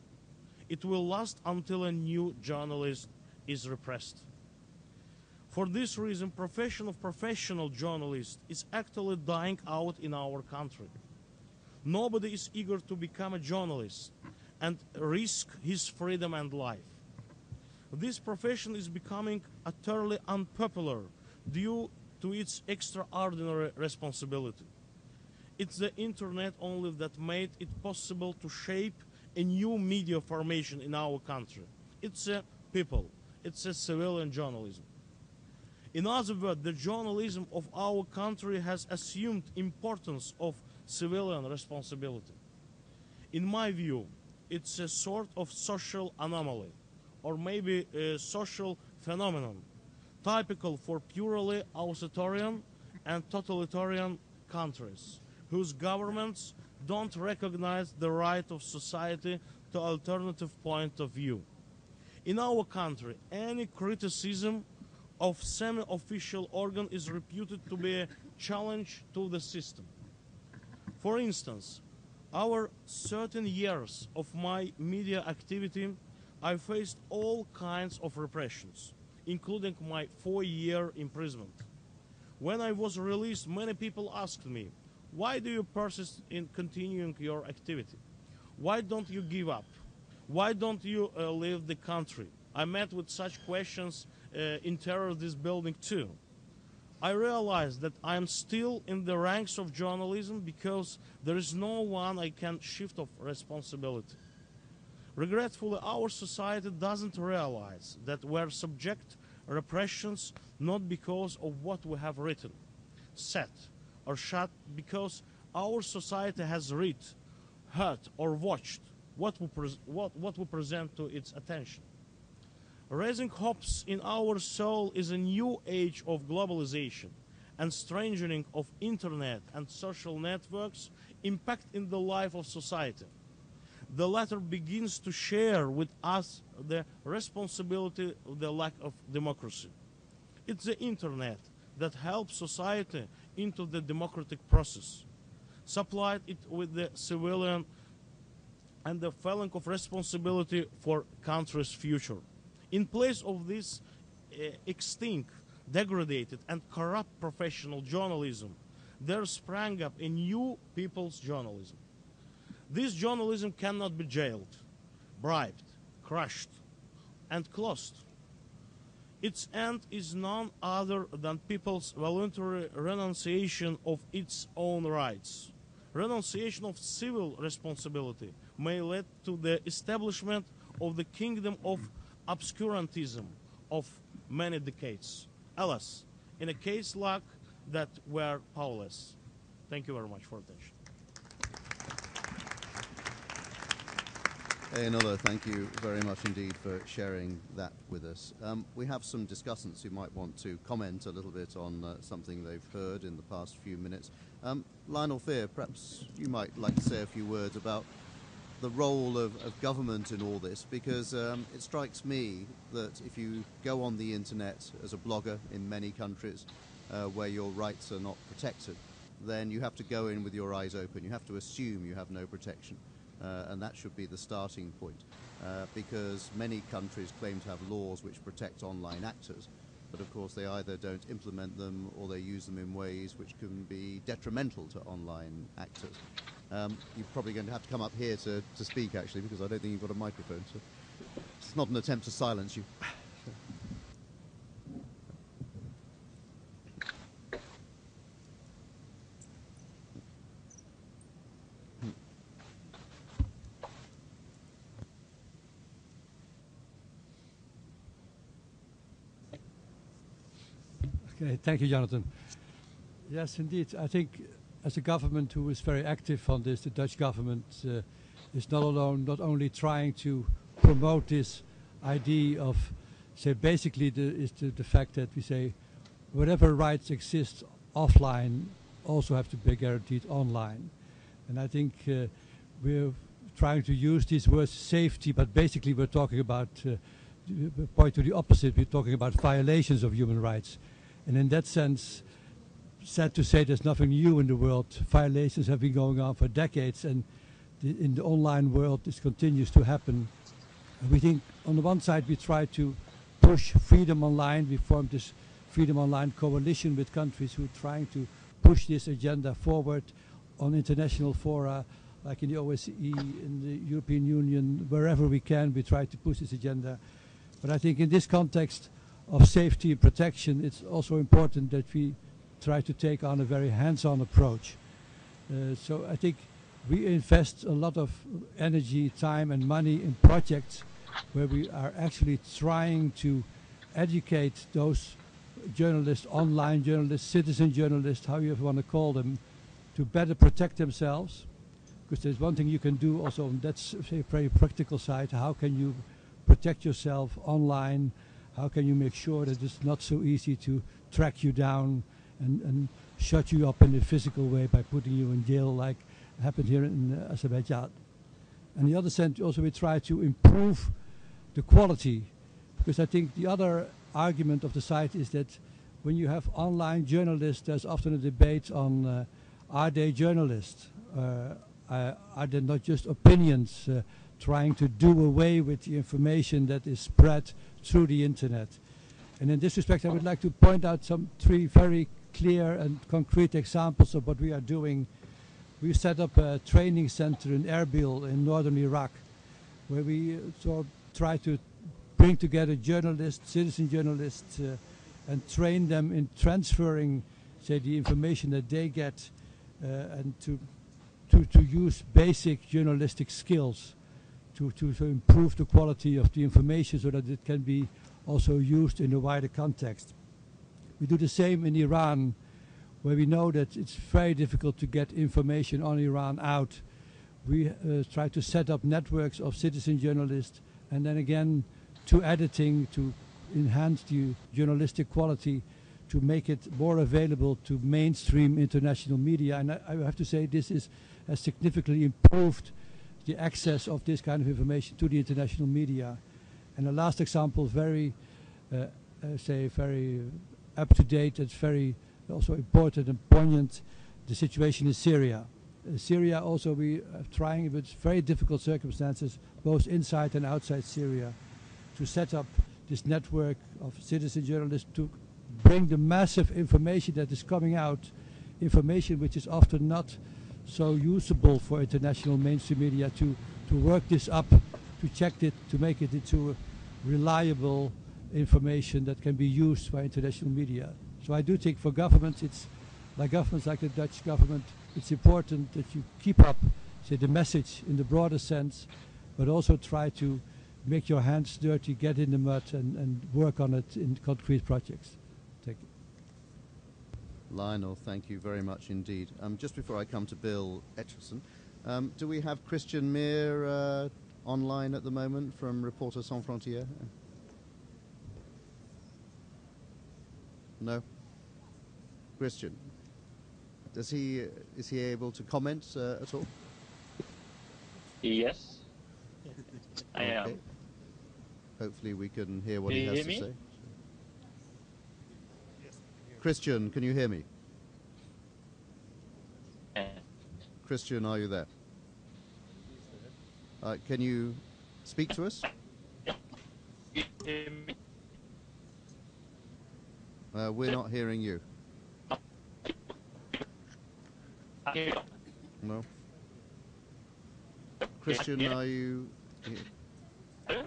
It will last until a new journalist is repressed. For this reason, profession of professional journalists is actually dying out in our country. Nobody is eager to become a journalist and risk his freedom and life. This profession is becoming utterly unpopular due to its extraordinary responsibility. It's the internet only that made it possible to shape a new media formation in our country. It's a people, it's a civilian journalism. In other words, the journalism of our country has assumed importance of civilian responsibility. In my view, it's a sort of social anomaly, or maybe a social phenomenon, typical for purely authoritarian and totalitarian countries, whose governments don't recognize the right of society to alternative point of view. In our country, any criticism of semi-official organ is reputed to be a challenge to the system. For instance, our certain years of my media activity, I faced all kinds of repressions, including my four-year imprisonment. When I was released, many people asked me, why do you persist in continuing your activity? Why don't you give up? Why don't you uh, leave the country? I met with such questions uh, in terror of this building too. I realized that I am still in the ranks of journalism because there is no one I can shift of responsibility. Regretfully, our society doesn't realize that we're subject repressions not because of what we have written, said, or shot, because our society has read, heard, or watched what we, what, what we present to its attention. Raising hopes in our soul is a new age of globalization and strengthening of internet and social networks impact in the life of society. The latter begins to share with us the responsibility of the lack of democracy. It's the internet that helps society into the democratic process, supplied it with the civilian and the feeling of responsibility for country's future. In place of this uh, extinct, degraded, and corrupt professional journalism, there sprang up a new people's journalism. This journalism cannot be jailed, bribed, crushed, and closed. Its end is none other than people's voluntary renunciation of its own rights. Renunciation of civil responsibility may lead to the establishment of the kingdom of obscurantism of many decades. Alas, in a case like that, we're powerless. Thank you very much for attention. Nolo, thank you very much indeed for sharing that with us. Um, we have some discussants who might want to comment a little bit on uh, something they've heard in the past few minutes. Um, Lionel Veer, perhaps you might like to say a few words about the role of, of government in all this, because um, it strikes me that if you go on the internet as a blogger in many countries uh, where your rights are not protected, then you have to go in with your eyes open. You have to assume you have no protection. Uh, and that should be the starting point. Uh, because many countries claim to have laws which protect online actors, but of course they either don't implement them or they use them in ways which can be detrimental to online actors. Um, you're probably going to have to come up here to, to speak, actually, because I don't think you've got a microphone. So it's not an attempt to silence you. Okay, thank you, Jonathan. Yes, indeed. I think as a government who is very active on this, the Dutch government uh, is not alone, not only trying to promote this idea of, say, basically the, is the, the fact that we say whatever rights exist offline also have to be guaranteed online. And I think uh, we're trying to use these words safety, but basically we're talking about, uh, point to the opposite, we're talking about violations of human rights. And in that sense, sad to say there's nothing new in the world. Violations have been going on for decades, and the, in the online world, this continues to happen. And we think, on the one side, we try to push freedom online. We formed this Freedom Online coalition with countries who are trying to push this agenda forward on international fora, like in the OSCE, in the European Union, wherever we can, we try to push this agenda. But I think in this context of safety and protection, it's also important that we try to take on a very hands-on approach. Uh, so I think we invest a lot of energy, time and money in projects where we are actually trying to educate those journalists, online journalists, citizen journalists, how you want to call them, to better protect themselves. Because there's one thing you can do also, and that's a very practical side. How can you protect yourself online? How can you make sure that it's not so easy to track you down and, and shut you up in a physical way by putting you in jail like happened here in uh, Azerbaijan. And the other sense also we try to improve the quality because I think the other argument of the site is that when you have online journalists there's often a debate on uh, are they journalists? Uh, are they not just opinions uh, trying to do away with the information that is spread through the internet? And in this respect I would like to point out some three very clear and concrete examples of what we are doing. We set up a training center in Erbil in northern Iraq where we uh, sort of try to bring together journalists, citizen journalists, uh, and train them in transferring, say, the information that they get uh, and to, to, to use basic journalistic skills to, to, to improve the quality of the information so that it can be also used in a wider context. We do the same in Iran, where we know that it's very difficult to get information on Iran out. We uh, try to set up networks of citizen journalists, and then again, to editing, to enhance the journalistic quality, to make it more available to mainstream international media. And I, I have to say, this is, has significantly improved the access of this kind of information to the international media. And the last example, very, uh, uh, say, very up to date. It's very also important and poignant. The situation in Syria. Syria also we are trying with very difficult circumstances, both inside and outside Syria, to set up this network of citizen journalists to bring the massive information that is coming out, information which is often not so usable for international mainstream media to, to work this up, to check it, to make it into reliable information that can be used by international media. So I do think for governments, it's like governments like the Dutch government, it's important that you keep up, say, the message in the broader sense, but also try to make your hands dirty, get in the mud, and, and work on it in concrete projects. Lionel, thank you very much indeed. Um, just before I come to Bill Echikson, um, do we have Christian Mihr uh, online at the moment from Reporter Sans Frontières? No. Christian, does he is he able to comment uh, at all? Yes, (laughs) I Okay. am. Hopefully, we can hear what Do he has to me? say. Christian, can you hear me? Christian, are you there? Uh, can you speak to us? You hear me? Uh, we're not hearing you. No. Christian, are you? here?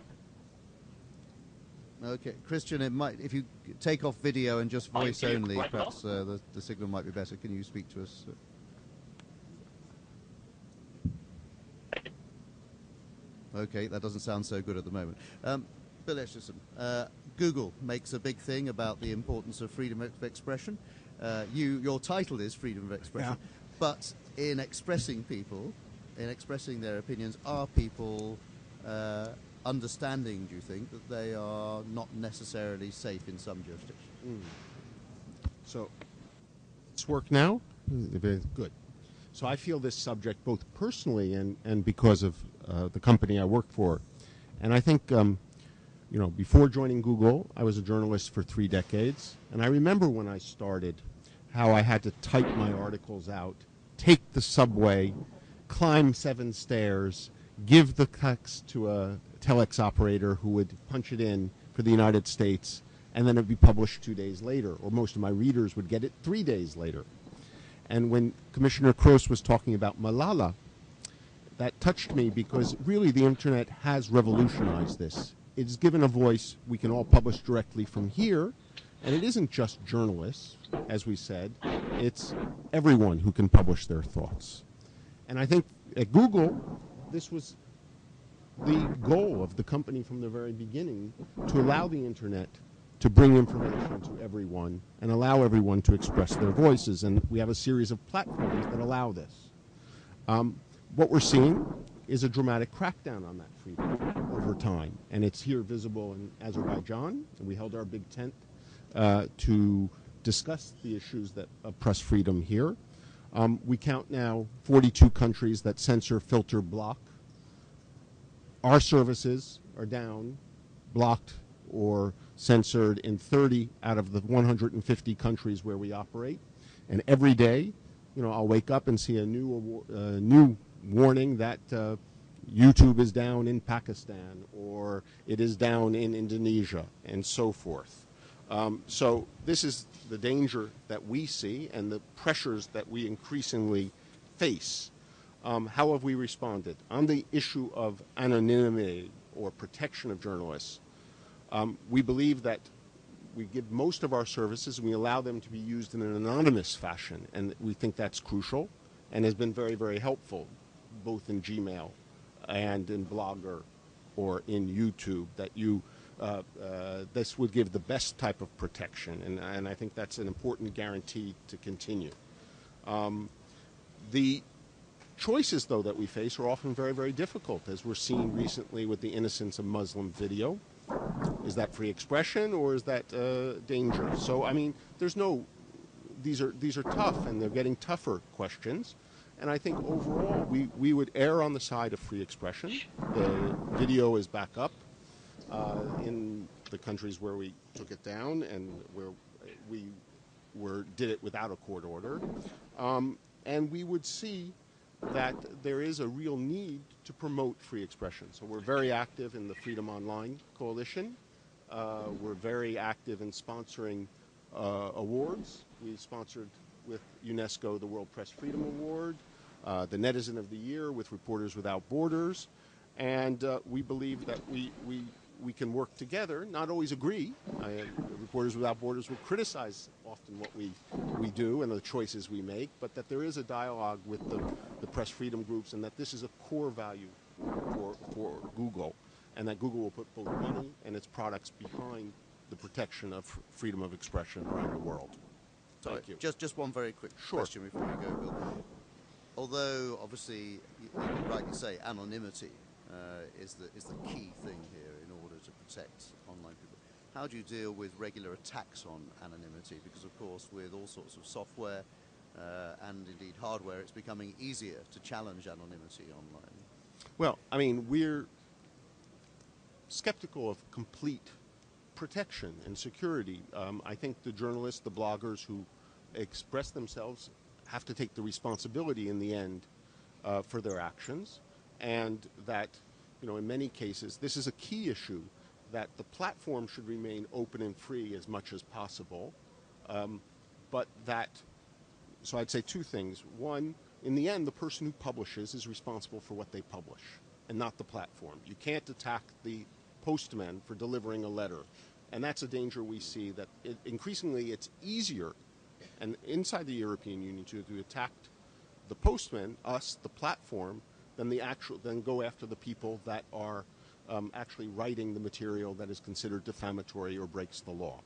Okay, Christian, it might if you take off video and just voice only, quite perhaps uh, the, the signal might be better. Can you speak to us? Okay, that doesn't sound so good at the moment. Um, Bill Echikson, uh, Google makes a big thing about the importance of freedom of expression. Uh, you, your title is freedom of expression, Yeah. but in expressing people, in expressing their opinions, are people uh, understanding? Do you think that they are not necessarily safe in some jurisdictions? So, it's work now? Good. So I feel this subject both personally and, and because of uh, the company I work for. And I think, um, you know, before joining Google, I was a journalist for three decades. And I remember when I started how I had to type my articles out, take the subway, climb seven stairs, give the text to a telex operator who would punch it in for the United States, and then it would be published two days later, or most of my readers would get it three days later. And when Commissioner Kroes was talking about Malala, that touched me because really the internet has revolutionized this. It's given a voice. We can all publish directly from here. And it isn't just journalists, as we said, it's everyone who can publish their thoughts. And I think at Google, this was the goal of the company from the very beginning to allow the internet to bring information to everyone and allow everyone to express their voices. And we have a series of platforms that allow this. Um, what we're seeing is a dramatic crackdown on that freedom over time. And it's here visible in Azerbaijan. And we held our big tent uh, to discuss the issues that of press freedom here. Um, we count now 42 countries that censor, filter, block. Our services are down, blocked, or censored in 30 out of the 150 countries where we operate. And every day, you know, I'll wake up and see a new uh, new warning that uh, YouTube is down in Pakistan or it is down in Indonesia and so forth. Um, so this is the danger that we see and the pressures that we increasingly face. Um, how have we responded on the issue of anonymity or protection of journalists? Um, we believe that we give most of our services and we allow them to be used in an anonymous fashion, and we think that's crucial and has been very, very helpful, both in Gmail and in Blogger or in YouTube. That you uh, uh, this would give the best type of protection, and, and I think that's an important guarantee to continue. Um, the choices, though, that we face are often very, very difficult, as we're seeing recently with the Innocence of Muslim video. Is that free expression or is that uh, danger? So, I mean, there's no. These are these are tough, and they're getting tougher questions. And I think overall, we, we would err on the side of free expression. The video is back up uh, in the countries where we took it down and where we were did it without a court order. Um, and we would see that there is a real need to promote free expression. So we're very active in the Freedom Online Coalition. Uh, we're very active in sponsoring uh, awards. We sponsored with UNESCO the World Press Freedom Award, uh, the Netizen of the Year with Reporters Without Borders, and uh, we believe that we, we, we can work together, not always agree. Uh, Reporters Without Borders will criticize often what we, we do and the choices we make, but that there is a dialogue with the, the press freedom groups and that this is a core value for, for Google, and that Google will put both money and its products behind the protection of freedom of expression around the world. Thank you. Just, just one very quick Sure. question before you go, Bill. Although, obviously, you, you rightly say anonymity uh, is, the, is the key thing here to protect online people. How do you deal with regular attacks on anonymity? Because, of course, with all sorts of software uh, and indeed hardware, it's becoming easier to challenge anonymity online. Well, I mean, we're skeptical of complete protection and security. Um, I think the journalists, the bloggers who express themselves have to take the responsibility in the end uh, for their actions, and that, you know, in many cases, this is a key issue that the platform should remain open and free as much as possible, um, but that so I'd say two things. One, in the end, the person who publishes is responsible for what they publish and not the platform. You can't attack the postman for delivering a letter. And that's a danger we see that it, increasingly it's easier and inside the European Union to, to attack the postman, us, the platform, than the actual, than go after the people that are um, actually writing the material that is considered defamatory or breaks the law.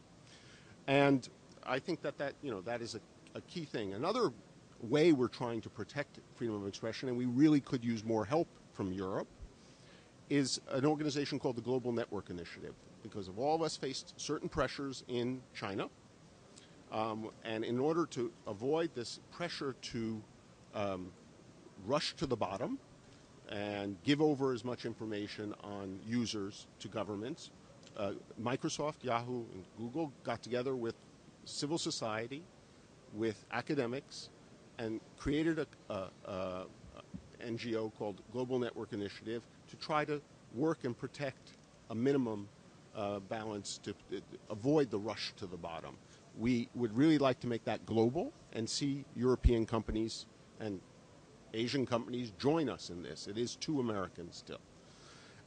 And I think that that, you know, that is a, a key thing. Another way we're trying to protect freedom of expression, and we really could use more help from Europe, is an organization called the Global Network Initiative. Because of all of us faced certain pressures in China, um, and in order to avoid this pressure to um, rush to the bottom and give over as much information on users to governments, uh, Microsoft, Yahoo, and Google got together with civil society, with academics, and created a, a, a NGO called Global Network Initiative to try to work and protect a minimum uh, balance to, to avoid the rush to the bottom. We would really like to make that global and see European companies and Asian companies join us in this. It is too American still.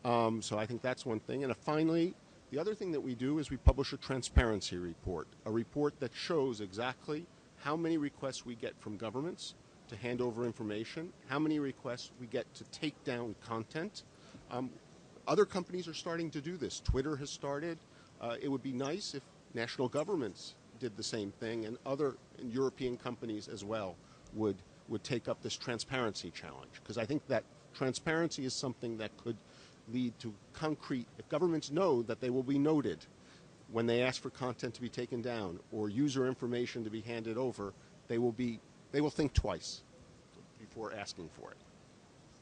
Um, so I think that's one thing. And uh, finally, the other thing that we do is we publish a transparency report, a report that shows exactly how many requests we get from governments to hand over information, how many requests we get to take down content. Um, other companies are starting to do this. Twitter has started. Uh, it would be nice if national governments did the same thing, and other European companies as well would would take up this transparency challenge. Because I think that transparency is something that could lead to concrete. If governments know that they will be noted when they ask for content to be taken down or user information to be handed over, they will be they will think twice before asking for it.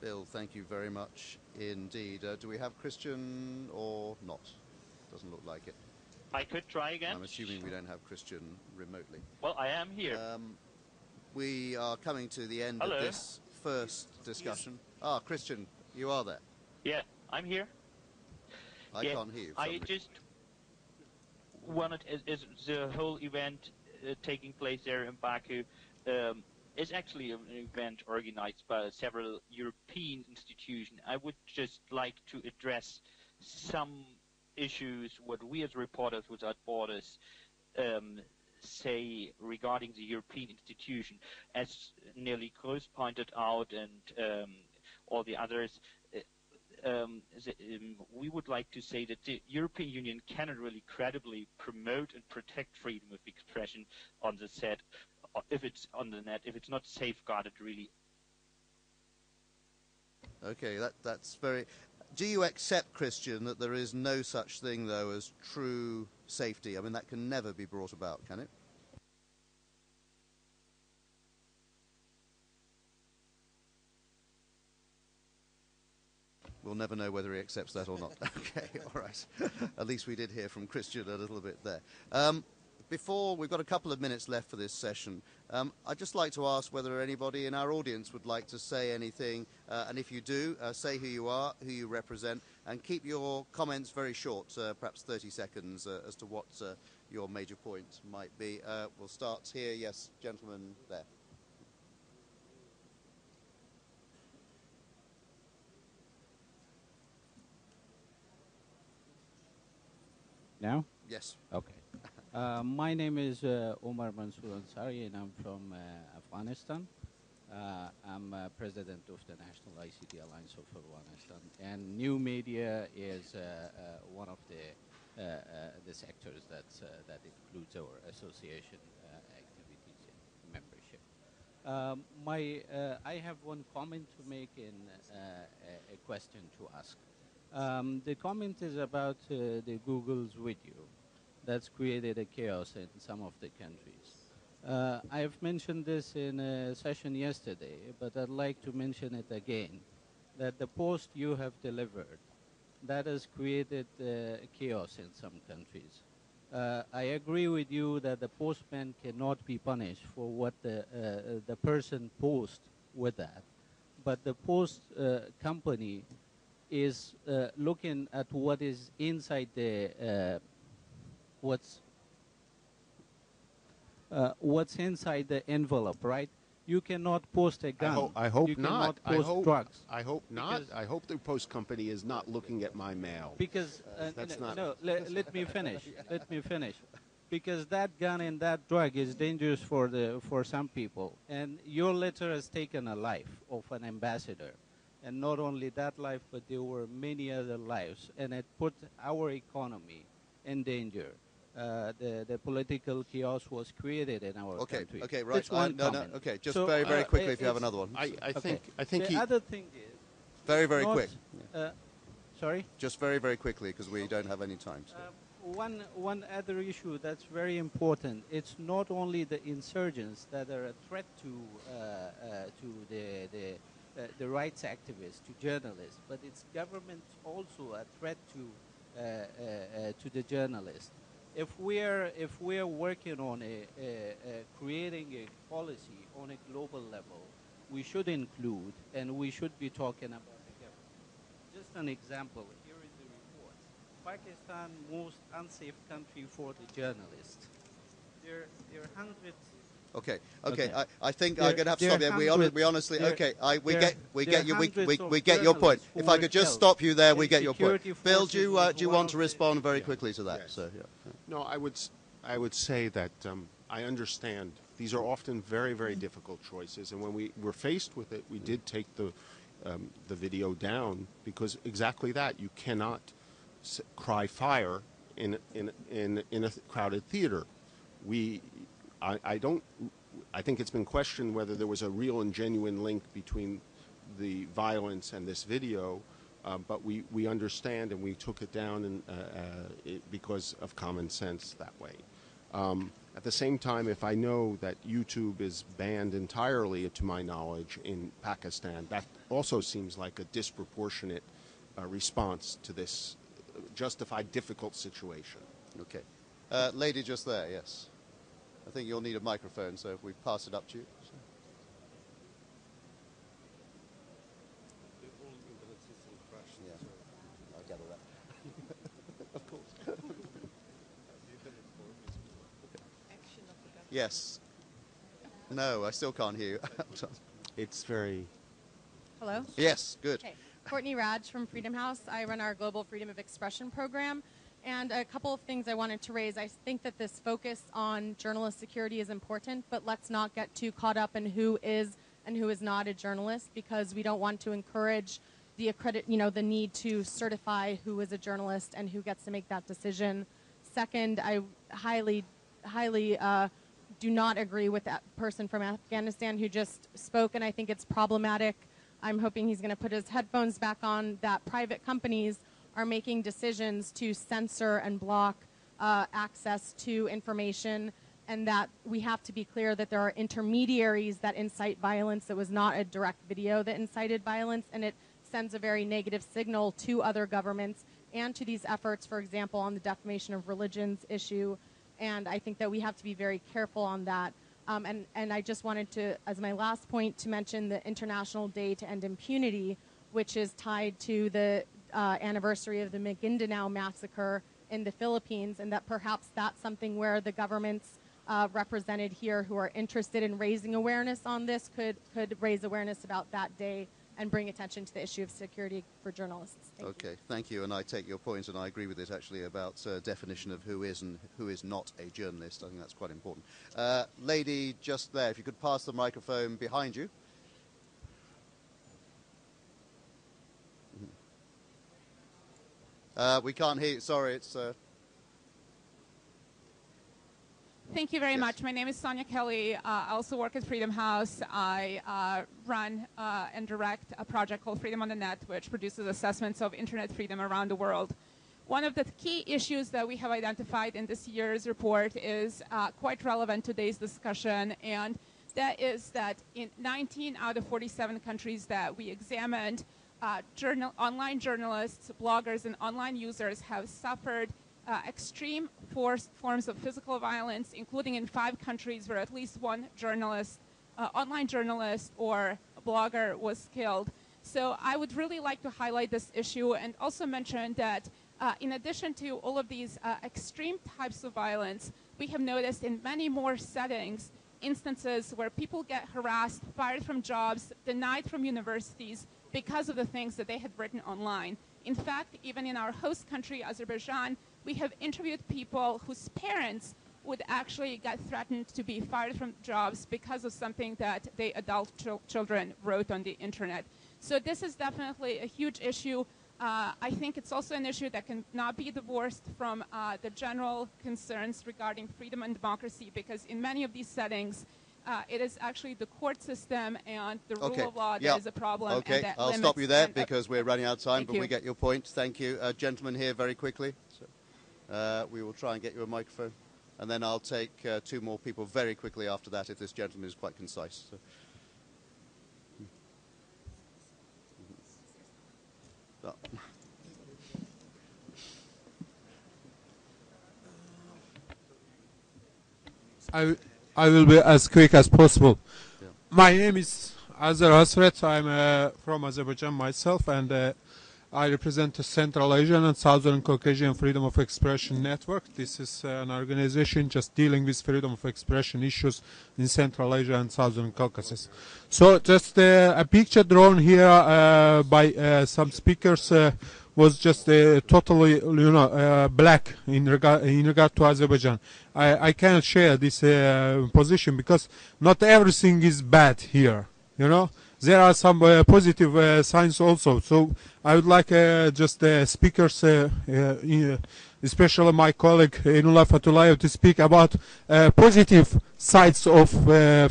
Bill, thank you very much indeed. Uh, do we have Christian or not? Doesn't look like it. I could try again. I'm assuming we don't have Christian remotely. Well, I am here. Um, we are coming to the end Hello. of this first discussion. Ah, Christian, you are there. yeah, I'm here. I yeah, can't hear you. I just wanted, is, is the whole event uh, taking place there in Baku um, is actually an event organized by several European institutions. I would just like to address some issues what we as Reporters Without Borders um, say regarding the European institution. As Neelie Kroes pointed out and um, all the others, uh, um, um, we would like to say that the European Union cannot really credibly promote and protect freedom of expression on the set uh, if it's on the net, if it's not safeguarded really Okay, that, that's very. Do you accept, Christian, that there is no such thing, though, as true safety? I mean, that can never be brought about, can it? We'll never know whether he accepts that or not. (laughs) okay, all right. At least we did hear from Christian a little bit there. Um, before we've got a couple of minutes left for this session, um, I'd just like to ask whether anybody in our audience would like to say anything, uh, and if you do, uh, say who you are, who you represent, and keep your comments very short, uh, perhaps 30 seconds, uh, as to what uh, your major point might be. Uh, we'll start here. Yes, gentleman there. Now? Yes. Okay. Uh, my name is uh, Omar Mansour Ansari, and I'm from uh, Afghanistan. Uh, I'm uh, president of the National ICT Alliance of Afghanistan, and new media is uh, uh, one of the uh, uh, the sectors that that includes our association activities and membership. Um, my I have one comment to make and a, question to ask. Um, the comment is about the Google's video that's created a chaos in some of the countries. Uh, I have mentioned this in a session yesterday, but I'd like to mention it again, that the post you have delivered, that has created uh, chaos in some countries. Uh, I agree with you that the postman cannot be punished for what the, uh, the person posts with that, but the post uh, company is uh, looking at what is inside the what's uh, what's inside the envelope, right? You cannot post a gun. ho- I hope you not. Cannot I hope, drugs. I hope not. Because- I hope the post company is not looking at my mail. Because uh, That's no, not- no let, (laughs) let me finish. Let me finish. Because that gun and that drug is dangerous for the for some people, and your letter has taken a life of an ambassador, And not only that life, but there were many other lives, and it put our economy in danger. Uh, the, the political chaos was created in our Okay, country. okay, right. That's one no, no, okay, just So, very, very uh, quickly if you have another one. I, I Okay. think I think the he, other thing is Very, very not, quick. Uh, sorry. Just very, very quickly because we don't have any time. so. Uh, one one other issue that's very important. It's not only the insurgents that are a threat to uh, uh, to the the, uh, the rights activists, to journalists, but it's government also a threat to uh, uh, uh, to the journalists. If we're if we're working on a, a, a creating a policy on a global level, we should include and we should be talking about the government. Just an example. Here is the report. Pakistan most unsafe country for the journalists. There, there are hundreds. Okay, okay. Okay. I, I think There- I'm going to have to stop you. are We, hon- we honestly, there- okay. I, we get, we get are you. We, we, we get your point. If I could just stop you there, we get your point. Bill, do you, uh, do you want to one of the- respond very quickly to that? Yes. So, yeah. No, I would, s- I would say that um, I understand these are often very, very difficult choices, and when we were faced with it, we did take the, um, the video down because exactly that. You cannot s- cry fire in, in, in, in a crowded theater. We, I, I don't, I think it's been questioned whether there was a real and genuine link between the violence and this video. Uh, but we, we understand and we took it down and, uh, uh, it, because of common sense that way. Um, at the same time, if I know that YouTube is banned entirely, to my knowledge, in Pakistan, that also seems like a disproportionate uh, response to this uh, justified difficult situation. Okay. Uh, lady just there, yes. I think you'll need a microphone, so if we pass it up to you. Yeah, I gather that. (laughs) of course. (laughs) yes. No, I still can't hear you. (laughs) It's very. Hello. yes, good. Okay. Courtney Radsch from Freedom House. I run our Global Freedom of Expression program. And a couple of things I wanted to raise. I think that this focus on journalist security is important, but let's not get too caught up in who is and who is not a journalist because we don't want to encourage the accredit, you know, the need to certify who is a journalist and who gets to make that decision. Second, I highly, highly uh, do not agree with that person from Afghanistan who just spoke, and I think it's problematic. I'm hoping he's going to put his headphones back on. That private companies are making decisions to censor and block uh, access to information, and that we have to be clear that there are intermediaries that incite violence. It was not a direct video that incited violence, and it sends a very negative signal to other governments and to these efforts, for example, on the defamation of religions issue. And I think that we have to be very careful on that. Um, and, and I just wanted to, as my last point, to mention the International Day to End Impunity, which is tied to the uh, anniversary of the Maguindanao massacre in the Philippines, and that perhaps that's something where the governments uh, represented here who are interested in raising awareness on this could, could raise awareness about that day and bring attention to the issue of security for journalists. Thank you. Okay, thank you, and I take your point, and I agree with it actually about uh, definition of who is and who is not a journalist. I think that's quite important. Uh, lady, just there, if you could pass the microphone behind you. Uh, we can't hear. you. Sorry, it's. Uh, Thank you very Yes. much. My name is Sanja Kelly. Uh, I also work at Freedom House. I uh, run uh, and direct a project called Freedom on the Net, which produces assessments of internet freedom around the world. One of the key issues that we have identified in this year's report is uh, quite relevant to today's discussion, and that is that in 19 out of 47 countries that we examined, uh, journal- online journalists, bloggers, and online users have suffered uh, extreme forms of physical violence, including in five countries where at least one journalist, uh, online journalist or blogger was killed. So I would really like to highlight this issue and also mention that uh, in addition to all of these uh, extreme types of violence, we have noticed in many more settings instances where people get harassed, fired from jobs, denied from universities because of the things that they had written online. In fact, even in our host country, Azerbaijan, we have interviewed people whose parents would actually get threatened to be fired from jobs because of something that they adult chil- children wrote on the internet. So this is definitely a huge issue. Uh, I think it's also an issue that cannot be divorced from uh, the general concerns regarding freedom and democracy because in many of these settings, uh, it is actually the court system and the Okay. rule of law that yeah. is a problem. Okay, and that I'll stop you there uh, because we're running out of time, Thank but you. we get your point. Thank you. Uh, gentlemen here, very quickly. So, uh, we will try and get you a microphone. And then I'll take uh, two more people very quickly after that if this gentleman is quite concise. So. Oh. (laughs) I, I will be as quick as possible. My name is Azar Hasret. I'm uh, from Azerbaijan myself, and uh, I represent the Central Asian and Southern Caucasian Freedom of Expression Network. This is uh, an organization just dealing with freedom of expression issues in Central Asia and Southern Caucasus. So, just uh, a picture drawn here uh, by uh, some speakers uh, was just uh, totally, you know, uh, black in regard in regard to Azerbaijan. I, I cannot share this uh, position because not everything is bad here. You know, there are some uh, positive uh, signs also. So I would like uh, just speakers, especially my colleague Eynulla Fatullayev, to speak about positive sides of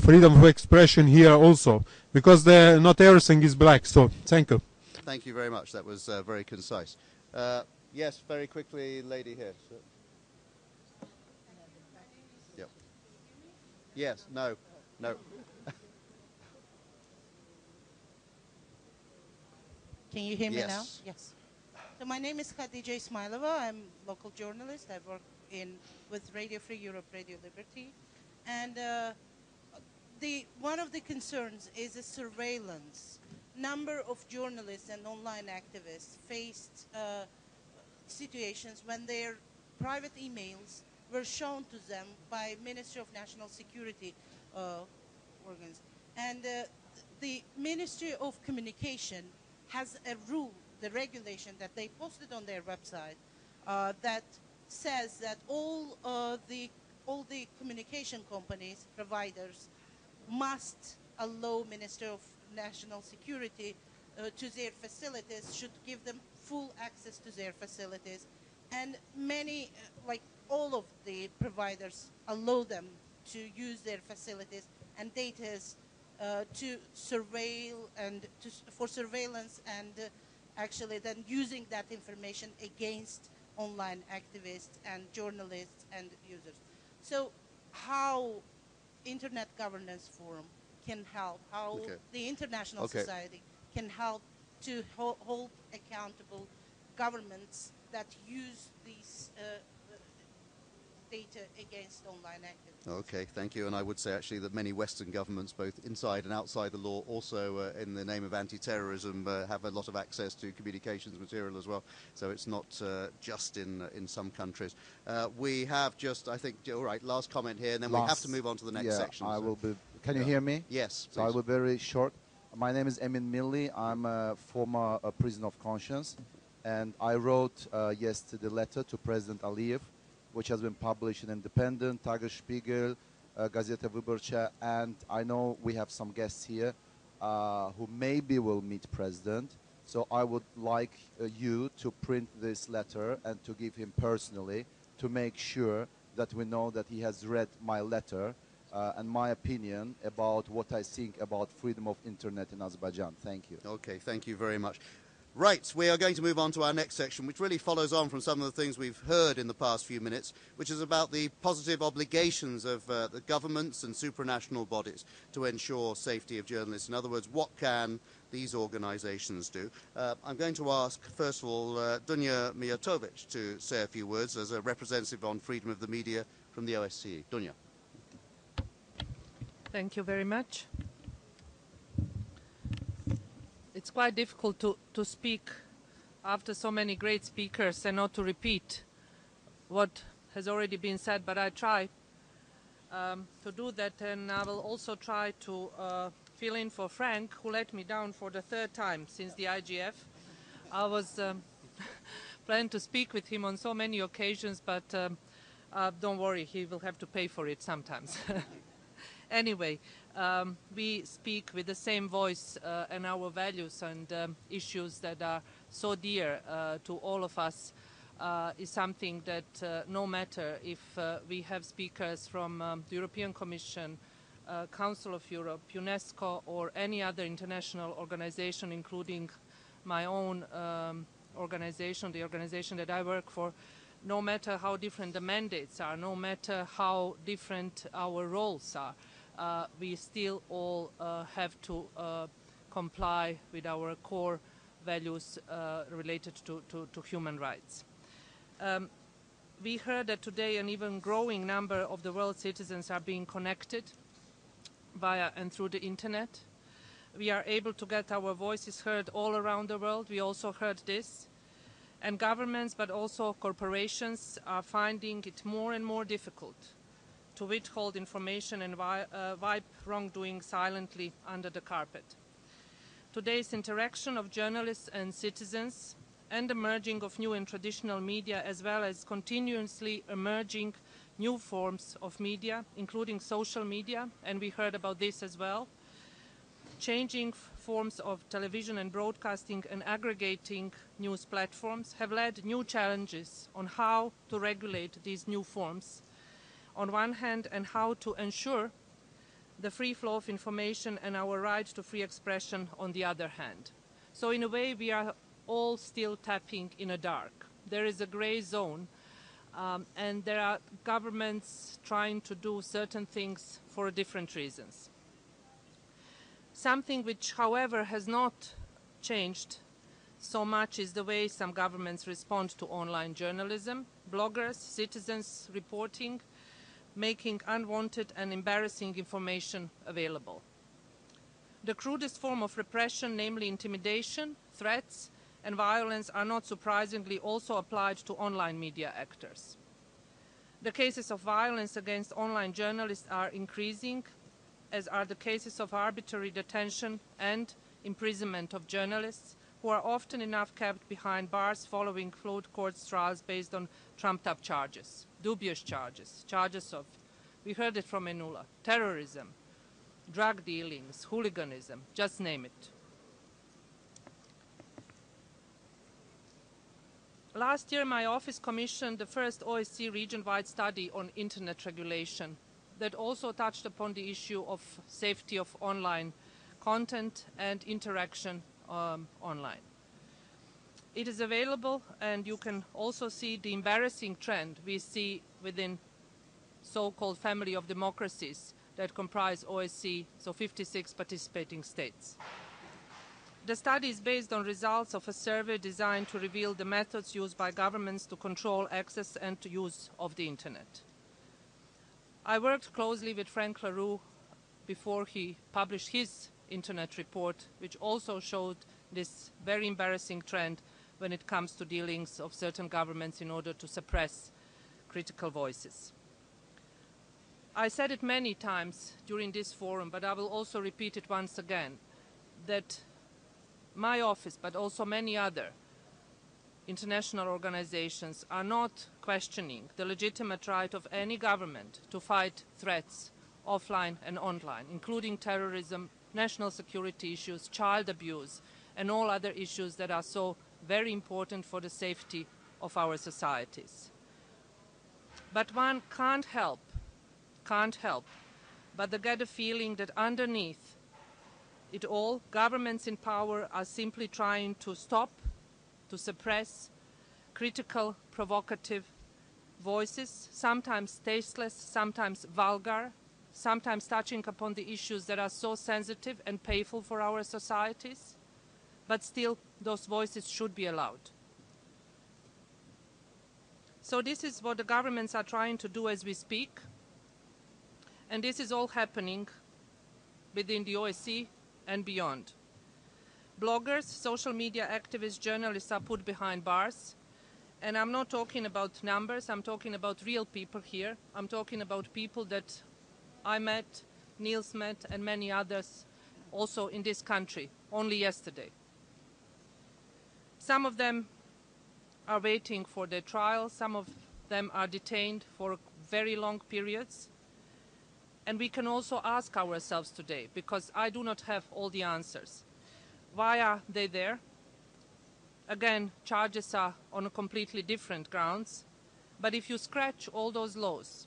freedom of expression here also, because not everything is black. So thank you. Thank you very much. That was uh, very concise. Uh, yes, very quickly, lady here. So- Yep. Yes, no, no. (laughs) Can you hear me Yes. now? Yes. So my name is Khadija Ismayilova. I'm local journalist. I work in with Radio Free Europe, Radio Liberty, and uh, the one of the concerns is the surveillance. Number of journalists and online activists faced uh, situations when their private emails were shown to them by Ministry of National Security uh, organs. And uh, the Ministry of Communication has a rule, the regulation that they posted on their website uh, that says that all uh, the all the communication companies providers must allow Minister of National Security uh, to their facilities, should give them full access to their facilities. And many, uh, like all of the providers, allow them to use their facilities and data uh, to surveil and to, for surveillance and uh, actually then using that information against online activists and journalists and users. So how Internet Governance Forum can help, how Okay. the international Okay. society can help to ho- hold accountable governments that use these uh, uh, data against online activists. Okay, thank you. And I would say actually that many Western governments, both inside and outside the law, also uh, in the name of anti-terrorism, uh, have a lot of access to communications material as well. So it's not uh, just in uh, in some countries. Uh, we have just, I think, all right. Last comment here, and then we have to move on to the next yeah, section. I so- will be. Can you hear me? Yes, So I will be very short. My name is Emin Milli. I'm a former uh, prisoner of conscience, and I wrote uh, yesterday letter to President Aliyev, which has been published in Independent, Tagesspiegel, uh, Gazeta Wyborcza, and I know we have some guests here uh, who maybe will meet President. So I would like uh, you to print this letter and to give him personally to make sure that we know that he has read my letter and my opinion about what I think about freedom of internet in Azerbaijan. Thank you. Okay, thank you very much. Right, we are going to move on to our next section, which really follows on from some of the things we've heard in the past few minutes, which is about the positive obligations of uh, the governments and supranational bodies to ensure safety of journalists. In other words, what can these organisations do? Uh, I'm going to ask, first of all, uh, Dunya Mijatovic to say a few words as a representative on freedom of the media from the OSCE. Dunya. Thank you very much. It's quite difficult to, to speak after so many great speakers and not to repeat what has already been said, but I try um, to do that, and I will also try to uh, fill in for Frank, who let me down for the third time since the IGF. I was um, (laughs) planning to speak with him on so many occasions, but um, Uh, don't worry, he will have to pay for it sometimes. (laughs) anyway, um, we speak with the same voice uh, and our values and um, issues that are so dear uh, to all of us uh, is something that uh, no matter if uh, we have speakers from um, the European Commission, uh, Council of Europe, UNESCO or any other international organization including my own um, organization, the organization that I work for, no matter how different the mandates are, no matter how different our roles are, we still all uh, have to uh, comply with our core values uh, related to, to, to, human rights. Um, we heard that today an even growing number of the world's citizens are being connected via and through the internet. We are able to get our voices heard all around the world. We also heard this. And governments, but also corporations, are finding it more and more difficult to withhold information and uh, wipe wrongdoing silently under the carpet. Today's interaction of journalists and citizens and the merging of new and traditional media as well as continuously emerging new forms of media, including social media, and we heard about this as well, changing forms of television and broadcasting and aggregating news platforms have led new challenges on how to regulate these new forms on one hand and how to ensure the free flow of information and our right to free expression on the other hand. So in a way we are all still tapping in a dark. There is a gray zone um, and there are governments trying to do certain things for different reasons. Something which, however, has not changed so much is the way some governments respond to online journalism, bloggers, citizens reporting, making unwanted and embarrassing information available. The crudest form of repression, namely intimidation, threats, and violence are not surprisingly also applied to online media actors. The cases of violence against online journalists are increasing, as are the cases of arbitrary detention and imprisonment of journalists who are often enough kept behind bars following flawed court trials based on trumped-up charges, dubious charges, charges of, we heard it from Eynulla, terrorism, drug dealings, hooliganism, just name it. Last year, my office commissioned the first OSCE region-wide study on internet regulation that also touched upon the issue of safety of online content and interaction um, online. It is available and you can also see the embarrassing trend we see within so-called family of democracies that comprise OSCE, so 56 participating states. The study is based on results of a survey designed to reveal the methods used by governments to control access and use of the Internet. I worked closely with Frank La Rue before he published his Internet report, which also showed this very embarrassing trend when it comes to dealings of certain governments in order to suppress critical voices. I said it many times during this forum, but I will also repeat it once again, that my office, but also many other international organizations are not questioning the legitimate right of any government to fight threats offline and online, including terrorism, national security issues, child abuse, and all other issues that are so very important for the safety of our societies. But one can't help, can't help, but get a feeling that underneath it all, governments in power are simply trying to stop, to suppress critical, provocative voices, sometimes tasteless, sometimes vulgar, sometimes touching upon the issues that are so sensitive and painful for our societies, but still those voices should be allowed. So this is what the governments are trying to do as we speak, and this is all happening within the OSCE and beyond. Bloggers, social media activists, journalists are put behind bars. And I'm not talking about numbers, I'm talking about real people here. I'm talking about people that I met, Nils met, and many others also in this country, only yesterday. Some of them are waiting for their trial, some of them are detained for very long periods. And we can also ask ourselves today, because I do not have all the answers, why are they there? Again, charges are on a completely different grounds. But if you scratch all those laws,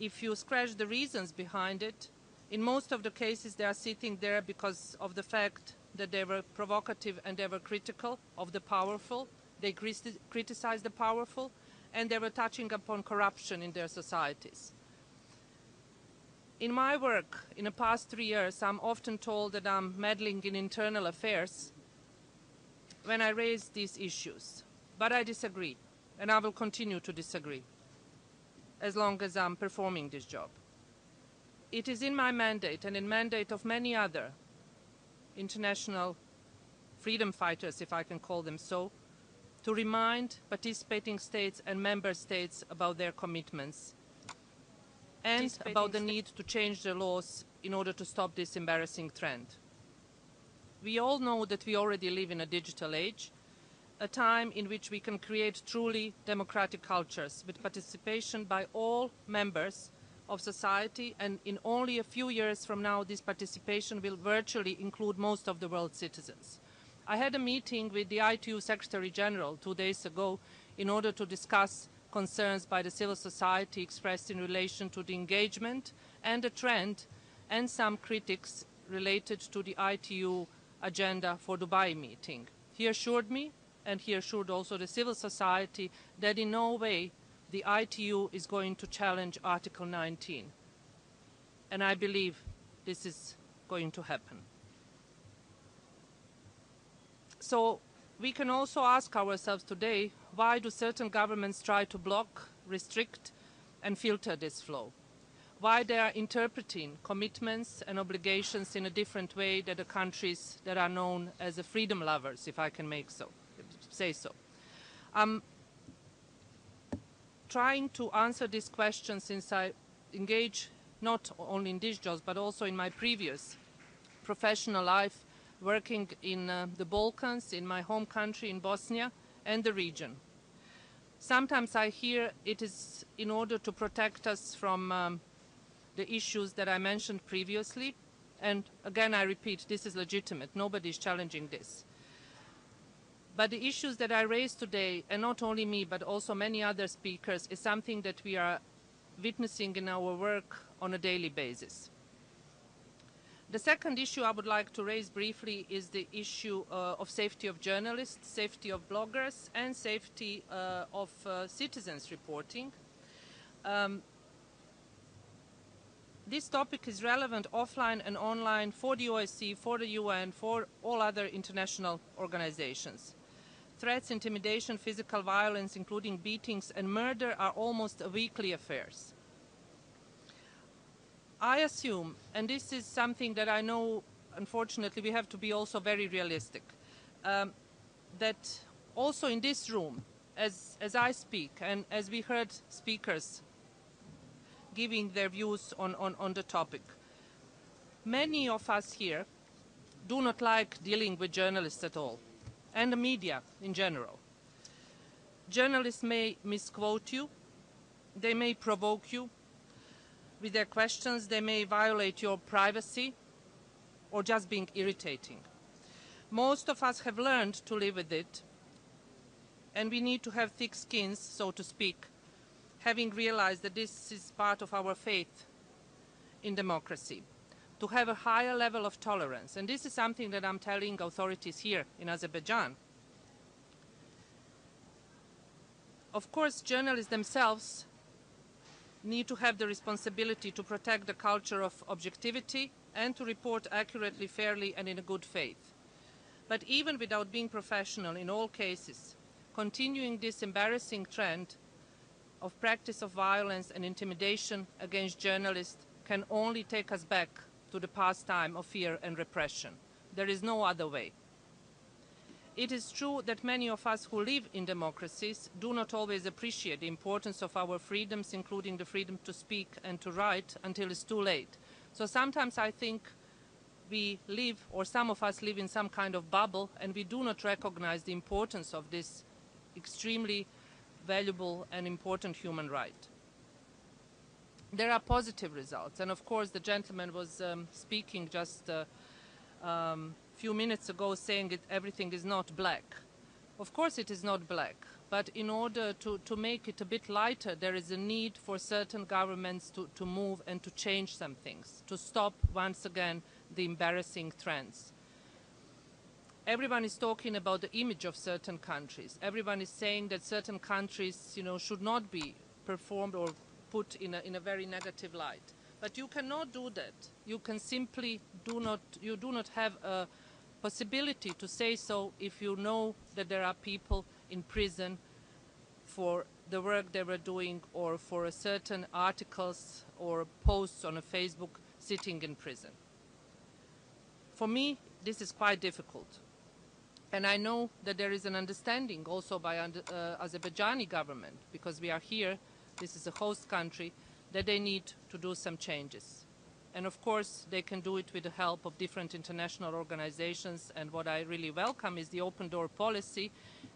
if you scratch the reasons behind it, in most of the cases they are sitting there because of the fact that they were provocative and they were critical of the powerful, they criticized the powerful, and they were touching upon corruption in their societies. In my work in the past three years, I'm often told that I'm meddling in internal affairs when I raise these issues. But I disagree, and I will continue to disagree as long as I'm performing this job. It is in my mandate and in mandate of many other international freedom fighters, if I can call them so, to remind participating states and member states about their commitments and about the need to change the laws in order to stop this embarrassing trend. We all know that we already live in a digital age, a time in which we can create truly democratic cultures with participation by all members of society and in only a few years from now this participation will virtually include most of the world's citizens. I had a meeting with the ITU Secretary General two days ago in order to discuss concerns by the civil society expressed in relation to the engagement and the trend and some critics related to the ITU agenda for Dubai meeting. He assured me and he assured also the civil society that in no way the ITU is going to challenge Article 19. And I believe this is going to happen. So we can also ask ourselves today, why do certain governments try to block, restrict, and filter this flow? Why they are interpreting commitments and obligations in a different way than the countries that are known as the freedom lovers, if I can make so, say so. Um, trying to answer this question since I engage not only in these jobs but also in my previous professional life working in uh, the Balkans, in my home country in Bosnia and the region. Sometimes I hear it is in order to protect us from um, the issues that I mentioned previously and again I repeat this is legitimate, nobody is challenging this. But the issues that I raised today, and not only me, but also many other speakers, is something that we are witnessing in our work on a daily basis. The second issue I would like to raise briefly is the issue uh, of safety of journalists, safety of bloggers, and safety uh, of uh, citizens reporting. Um, this topic is relevant offline and online for the OSCE, for the UN, for all other international organizations. Threats, intimidation, physical violence, including beatings and murder, are almost weekly affairs. I assume, and this is something that I know, unfortunately, we have to be also very realistic, um, that also in this room, as, as I speak, and as we heard speakers giving their views on, on, on the topic, many of us here do not like dealing with journalists at all and the media in general. Journalists may misquote you, they may provoke you with their questions, they may violate your privacy or just being irritating. Most of us have learned to live with it, and we need to have thick skins, so to speak, having realized that this is part of our faith in democracy to have a higher level of tolerance. And this is something that I'm telling authorities here in Azerbaijan. Of course, journalists themselves need to have the responsibility to protect the culture of objectivity and to report accurately, fairly, and in good faith. But even without being professional in all cases, continuing this embarrassing trend of practice of violence and intimidation against journalists can only take us back to the pastime of fear and repression. There is no other way. It is true that many of us who live in democracies do not always appreciate the importance of our freedoms, including the freedom to speak and to write, until it's too late. So sometimes I think we live, or some of us live in some kind of bubble, and we do not recognize the importance of this extremely valuable and important human right. There are positive results, and of course, the gentleman was um, speaking just a um, few minutes ago saying that everything is not black. Of course, it is not black, but in order to, to make it a bit lighter, there is a need for certain governments to, to move and to change some things, to stop once again the embarrassing trends. Everyone is talking about the image of certain countries. Everyone is saying that certain countries, you know, should not be performed or put in a, in a very negative light. But you cannot do that. You can simply do not, you do not have a possibility to say so if you know that there are people in prison for the work they were doing or for a certain articles or posts on a Facebook sitting in prison. For me, this is quite difficult. And I know that there is an understanding also by uh, Azerbaijani government, because we are here, this is a host country, that they need to do some changes. And of course, they can do it with the help of different international organizations. And what I really welcome is the open door policy.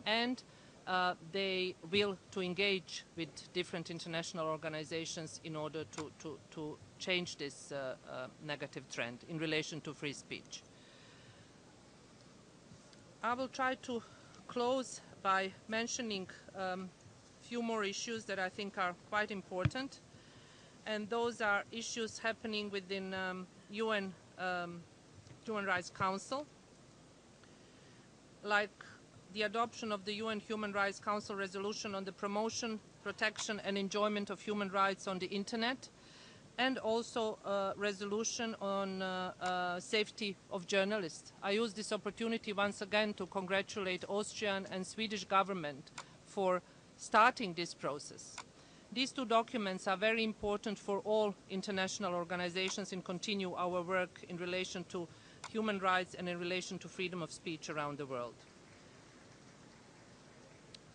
And uh, they will to engage with different international organizations in order to, to, to change this uh, uh, negative trend in relation to free speech. I will try to close by mentioning um, few more issues that I think are quite important. And those are issues happening within um, UN um, Human Rights Council, like the adoption of the UN Human Rights Council resolution on the promotion, protection and enjoyment of human rights on the Internet, and also a resolution on uh, uh, safety of journalists. I use this opportunity once again to congratulate Austrian and Swedish government for starting this process. These two documents are very important for all international organizations in continue our work in relation to human rights and in relation to freedom of speech around the world.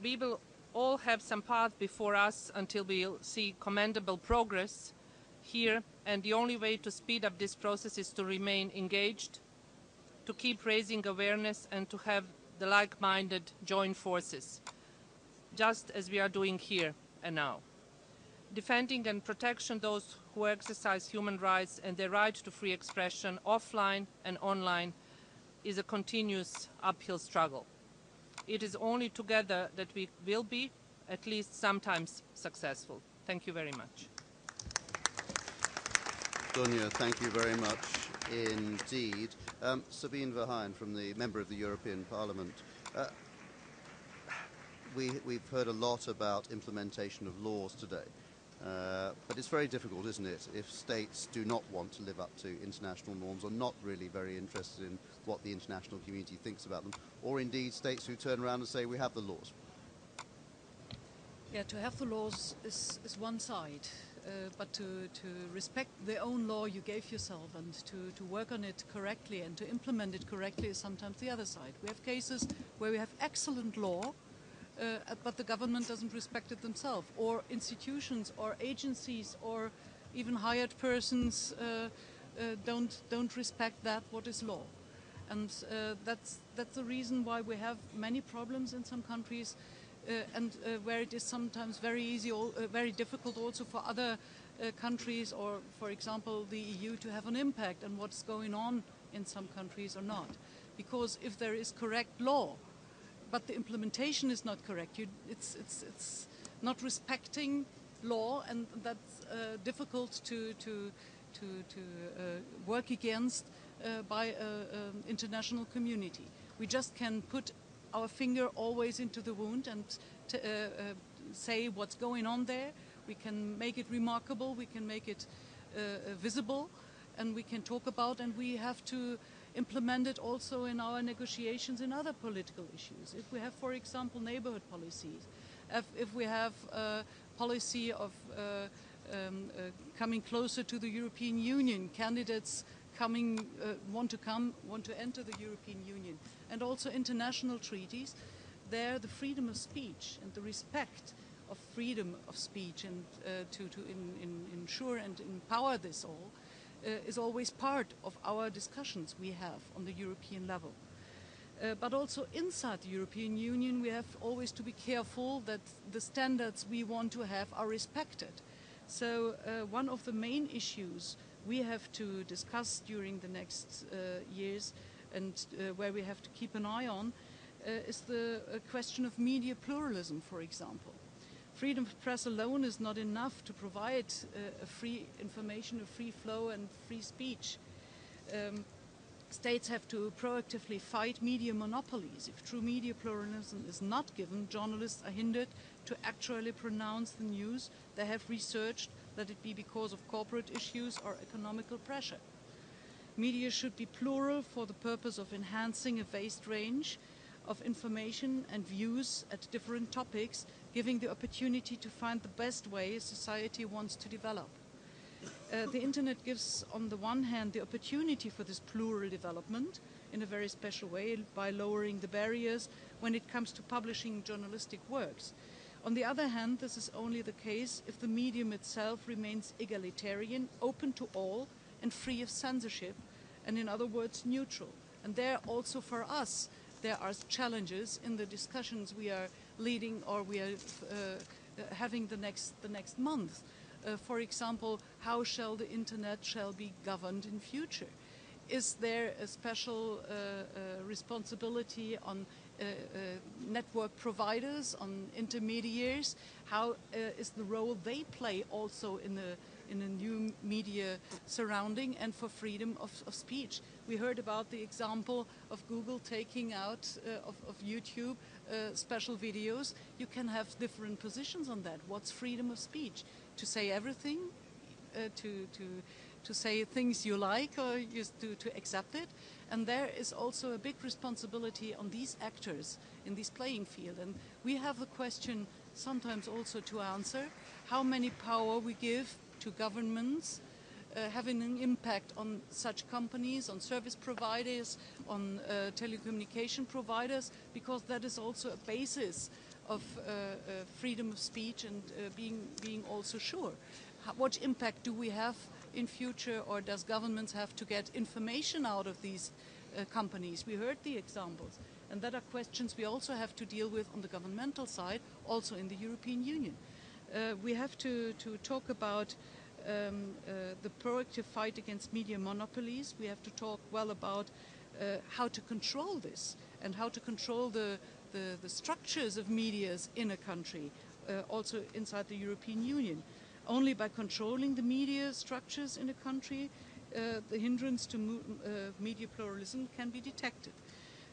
We will all have some path before us until we see commendable progress here, and the only way to speed up this process is to remain engaged, to keep raising awareness, and to have the like-minded join forces, just as we are doing here and now. Defending and protecting those who exercise human rights and their right to free expression offline and online is a continuous uphill struggle. It is only together that we will be, at least sometimes, successful. Thank you very much. Sonia, thank you very much indeed. Um, Sabine Verheyen from the member of the European Parliament. Uh, we, we've heard a lot about implementation of laws today. Uh, but it's very difficult, isn't it, if states do not want to live up to international norms or not really very interested in what the international community thinks about them, or indeed states who turn around and say we have the laws. Yeah, to have the laws is, is one side, uh, but to, to respect the own law you gave yourself and to, to work on it correctly and to implement it correctly is sometimes the other side. We have cases where we have excellent law, uh, but the government doesn't respect it themselves, or institutions, or agencies, or even hired persons uh, uh, don't don't respect that what is law, and uh, that's that's the reason why we have many problems in some countries uh, and where it is sometimes very easy, or, very difficult also for other countries or, for example, the EU to have an impact on what's going on in some countries or not. Because if there is correct law, but the implementation is not correct, you, it's, it's, it's not respecting law, and that's uh, difficult to, to, to, to uh, work against uh, by an international community. We just can put our finger always into the wound and uh, uh, say what's going on there. We can make it remarkable, we can make it uh, uh, visible, and we can talk about, and we have to implement it also in our negotiations in other political issues. If we have, for example, neighborhood policies, if, if we have a policy of uh, um, uh, coming closer to the European Union, candidates coming, uh, want to come, want to enter the European Union, and also international treaties, there the freedom of speech and the respect of freedom of speech and uh, to, to in, in, ensure and empower this all is always part of our discussions we have on the European level. Uh, but also inside the European Union, we have always to be careful that the standards we want to have are respected. So, uh, one of the main issues we have to discuss during the next uh, years and uh, where we have to keep an eye on uh, is the uh, question of media pluralism, for example. Freedom of press alone is not enough to provide uh, a free information, a free flow, and free speech. Um, states have to proactively fight media monopolies. If true media pluralism is not given, journalists are hindered to actually pronounce the news they have researched, let it be because of corporate issues or economical pressure. Media should be plural for the purpose of enhancing a vast range of information and views at different topics, giving the opportunity to find the best way society wants to develop. Uh, the internet gives, on the one hand, the opportunity for this plural development in a very special way by lowering the barriers when it comes to publishing journalistic works. On the other hand, this is only the case if the medium itself remains egalitarian, open to all, and free of censorship, and in other words, neutral. And there also for us, there are challenges in the discussions we are leading or we are uh, having the next, the next month. Uh, for example, how shall the internet shall be governed in future? Is there a special uh, uh, responsibility on uh, uh, network providers, on intermediaries? How uh, is the role they play also in the in a new media surrounding and for freedom of, of speech. We heard about the example of Google taking out uh, of, of, YouTube uh, special videos. You can have different positions on that. What's freedom of speech? To say everything, uh, to, to, to say things you like or just to, to accept it. And there is also a big responsibility on these actors in this playing field. And we have a question sometimes also to answer how many power we give to governments, uh, having an impact on such companies, on service providers, on uh, telecommunication providers, because that is also a basis of uh, uh freedom of speech and uh, being, being also sure. How, what impact do we have in future, or does governments have to get information out of these uh, companies? We heard the examples. And that are questions we also have to deal with on the governmental side, also in the European Union. We have to, to talk about um, uh, the proactive fight against media monopolies. We have to talk well about uh, how to control this and how to control the, the, the structures of medias in a country, uh, also inside the European Union. Only by controlling the media structures in a country, uh, the hindrance to uh, media pluralism can be detected.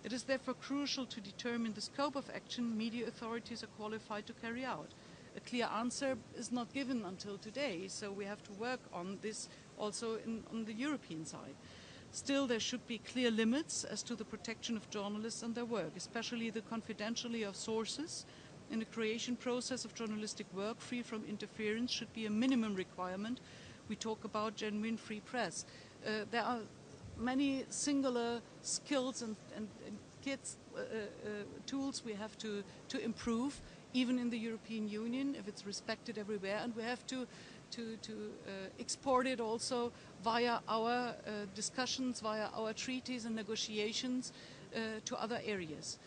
It is therefore crucial to determine the scope of action media authorities are qualified to carry out a clear answer is not given until today, so we have to work on this also in, on the European side. Still, there should be clear limits as to the protection of journalists and their work, especially the confidentiality of sources. In the creation process of journalistic work, free from interference should be a minimum requirement. We talk about genuine free press. Uh, there are many singular skills and, and, and kits, uh, uh, tools we have to, to improve even in the European Union, if it's respected everywhere, and we have to to, to uh, export it also via our uh, discussions, via our treaties and negotiations uh, to other areas.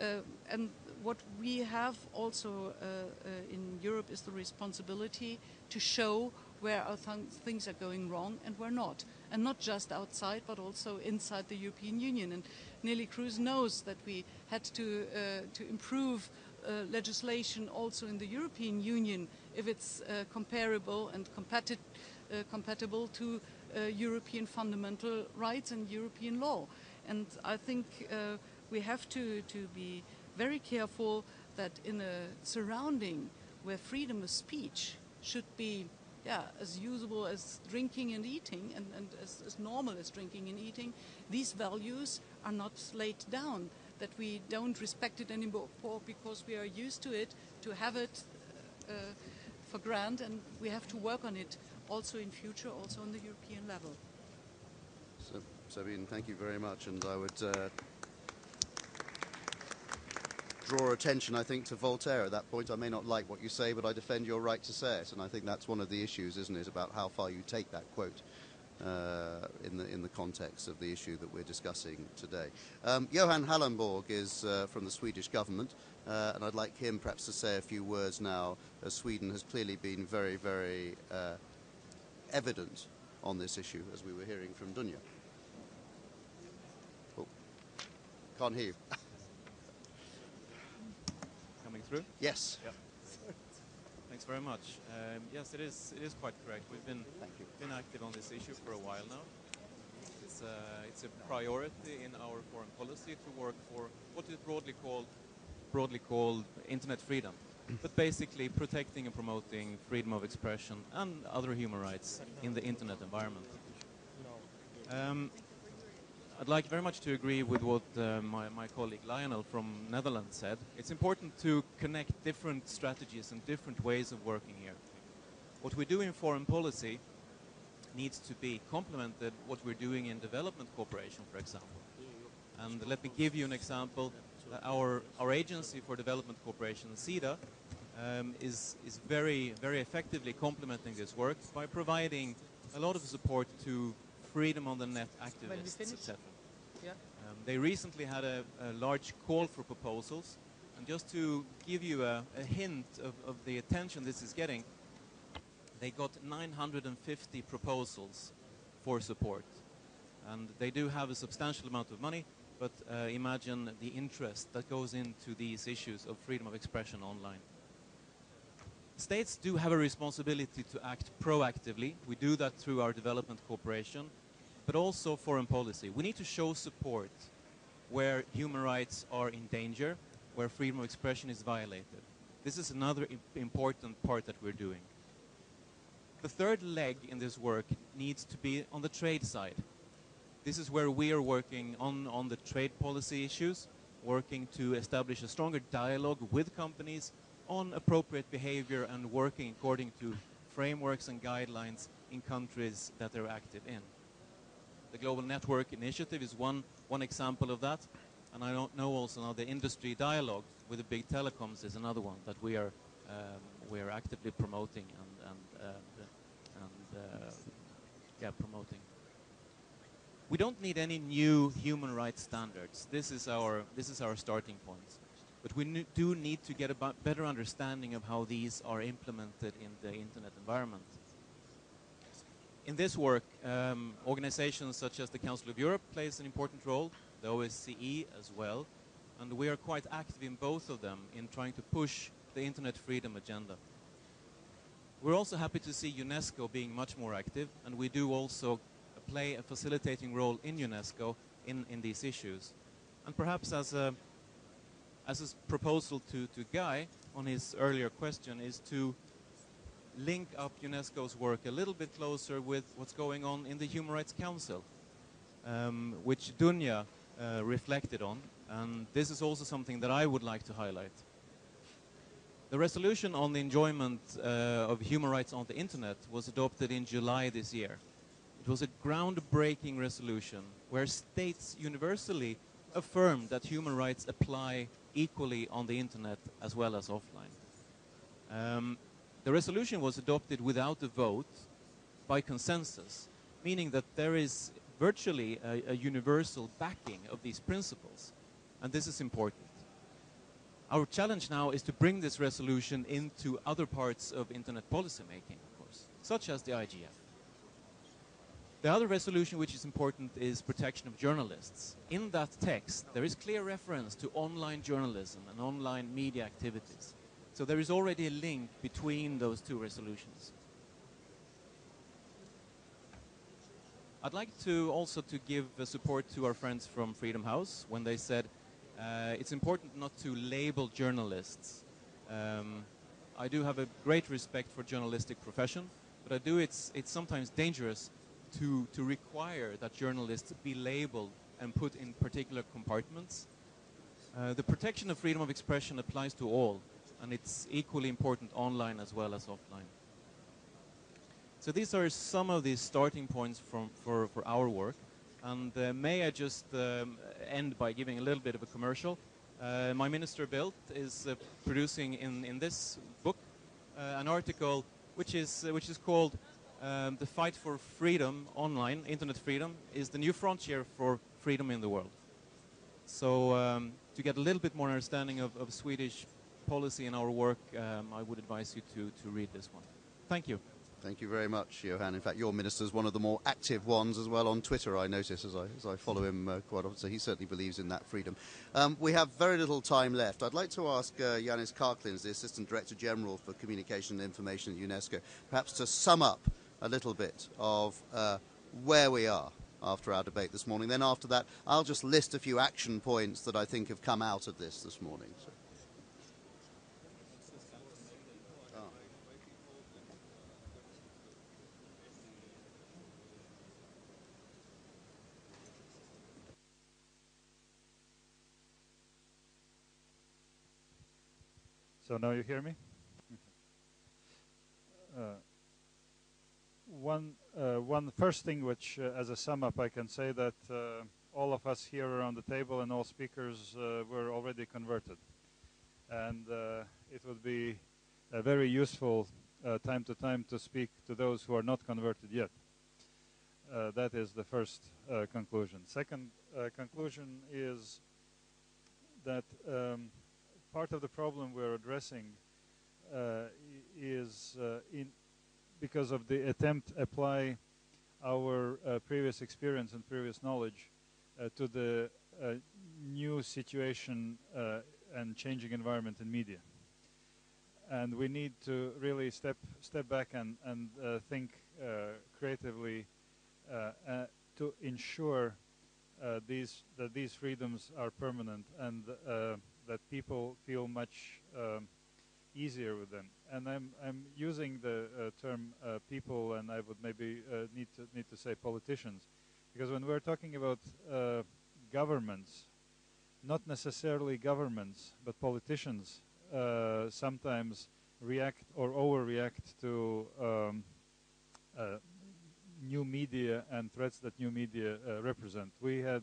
Uh, and what we have also uh, uh, in Europe is the responsibility to show where th things are going wrong and where not. And not just outside, but also inside the European Union. And Neelie Kroes knows that we had to, to improve uh, legislation also in the European Union if it's uh, comparable and compati uh, compatible to uh, European fundamental rights and European law. And I think uh, we have to, to be very careful that in a surrounding where freedom of speech should be yeah, as usable as drinking and eating and, and as, as normal as drinking and eating, these values are not laid down that we don't respect it anymore because we are used to it, to have it uh, for granted, and we have to work on it also in future, also on the European level. So, Sabine, thank you very much, and I would uh, draw attention, I think, to Voltaire at that point. I may not like what you say, but I defend your right to say it, and I think that's one of the issues, isn't it, about how far you take that quote. Uh, in, the, in the context of the issue that we're discussing today. Um, Johan Hallenborg is uh, from the Swedish government, uh, and I'd like him perhaps to say a few words now, as Sweden has clearly been very, very uh, evident on this issue, as we were hearing from Dunya. Oh, can't hear you. (laughs) Coming through? Yes. Yep. Thanks very much. Um, yes, it is. It is quite correct. We've been been active on this issue for a while now. It's a, it's a priority in our foreign policy to work for what is broadly called broadly called internet freedom, but basically protecting and promoting freedom of expression and other human rights in the internet environment. Um, I'd like very much to agree with what uh, my, my colleague Lionel from Netherlands said. It's important to connect different strategies and different ways of working here. What we do in foreign policy needs to be complemented what we're doing in development cooperation, for example. And let me give you an example. Uh, Our, our agency for development cooperation, Sida, um, is, is very, very effectively complementing this work by providing a lot of support to freedom on the net activists, etc. Yeah. Um, they recently had a, a large call for proposals, and just to give you a, a hint of, of the attention this is getting, they got 950 proposals for support. And they do have a substantial amount of money, but uh, imagine the interest that goes into these issues of freedom of expression online. States do have a responsibility to act proactively. We do that through our development cooperation, but also foreign policy. We need to show support where human rights are in danger, where freedom of expression is violated. This is another im- important part that we're doing. The third leg in this work needs to be on the trade side. This is where we are working on, on the trade policy issues, working to establish a stronger dialogue with companies on appropriate behavior and working according to frameworks and guidelines in countries that they're active in. The Global Network Initiative is one, one example of that. And I don't know also now the industry dialogue with the big telecoms is another one that we are, um, we are actively promoting and, and, uh, and uh, yeah, promoting. We don't need any new human rights standards. This is our, this is our starting point. But we do need to get a better understanding of how these are implemented in the internet environment. In this work, um, organizations such as the Council of Europe plays an important role, the OSCE as well, and we are quite active in both of them in trying to push the internet freedom agenda. We're also happy to see UNESCO being much more active, and we do also play a facilitating role in UNESCO in, in these issues. And perhaps as a, as a proposal to, to Guy on his earlier question is to link up UNESCO's work a little bit closer with what's going on in the Human Rights Council, um, which Dunja uh, reflected on. And this is also something that I would like to highlight. The resolution on the enjoyment uh, of human rights on the internet was adopted in July this year. It was a groundbreaking resolution where states universally affirmed that human rights apply equally on the internet as well as offline. Um, the resolution was adopted without a vote by consensus, meaning that there is virtually a, a universal backing of these principles. And this is important. Our challenge now is to bring this resolution into other parts of internet policy making, of course, such as the IGF. The other resolution which is important is protection of journalists. In that text, there is clear reference to online journalism and online media activities. So there is already a link between those two resolutions. I'd like to also to give support to our friends from Freedom House when they said uh, it's important not to label journalists. Um, I do have a great respect for journalistic profession, but I do it's it's sometimes dangerous to to require that journalists be labeled and put in particular compartments. Uh, the protection of freedom of expression applies to all, and it's equally important online as well as offline. So these are some of the starting points from, for, for our work. And uh, may I just um, end by giving a little bit of a commercial. Uh, my minister Bildt is uh, producing in, in this book uh, an article which is, uh, which is called um, the fight for freedom online, internet freedom, is the new frontier for freedom in the world. So um, to get a little bit more understanding of, of Swedish policy in our work, um, I would advise you to, to read this one. Thank you. Thank you very much, Johan. In fact, your minister is one of the more active ones as well on Twitter, I notice, as I, as I follow him uh, quite often. So he certainly believes in that freedom. Um, we have very little time left. I'd like to ask uh, Karklins, the Assistant Director General for Communication and Information at UNESCO, perhaps to sum up a little bit of uh, where we are after our debate this morning. Then after that, I'll just list a few action points that I think have come out of this this morning. So. So now you hear me? (laughs) Uh, one, uh, one first thing which, uh, as a sum up, I can say that uh, all of us here around the table and all speakers uh, were already converted. And uh, it would be a very useful time to time to speak to those who are not converted yet. that is the first conclusion. Second conclusion is that um, part of the problem we're addressing uh, is uh, in because of the attempt apply our uh, previous experience and previous knowledge uh, to the uh, new situation uh, and changing environment in media. And we need to really step step back and and think creatively to ensure these that these freedoms are permanent and that people feel much um, easier with them. And I'm I'm using the uh, term uh, people, and I would maybe uh, need to need to say politicians, because when we're talking about uh, governments, not necessarily governments, but politicians uh, sometimes react or overreact to um, uh, new media and threats that new media represent. We had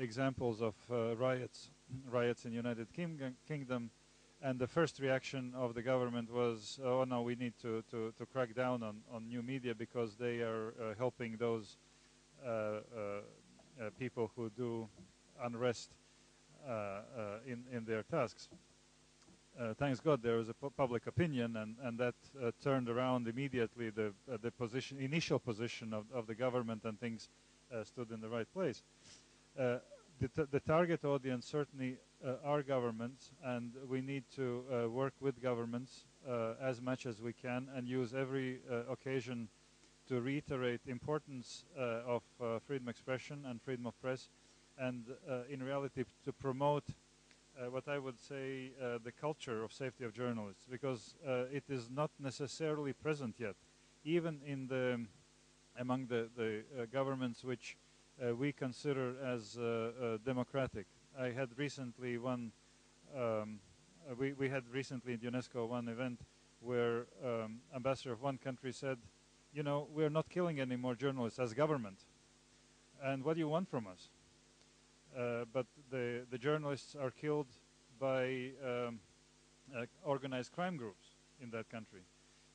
examples of riots riots in United Kingdom, and the first reaction of the government was, oh no, we need to, to, to crack down on, on new media because they are uh, helping those uh, uh, uh people who do unrest uh, uh, in, in their tasks. thanks God there was a pu public opinion and, and that turned around immediately the, the position, initial position of, of the government and things stood in the right place the, the target audience certainly uh, are governments, and we need to uh, work with governments uh, as much as we can and use every uh, occasion to reiterate the importance uh, of uh, freedom of expression and freedom of press, and in reality to promote what I would say the culture of safety of journalists, because it is not necessarily present yet, even in the among the, the governments which uh, we consider as uh, uh, democratic. I had recently one, um, we, we had recently in UNESCO one event where um, ambassador of one country said, you know, we're not killing any more journalists as government. And what do you want from us? Uh, but the, the journalists are killed by um, uh, organized crime groups in that country.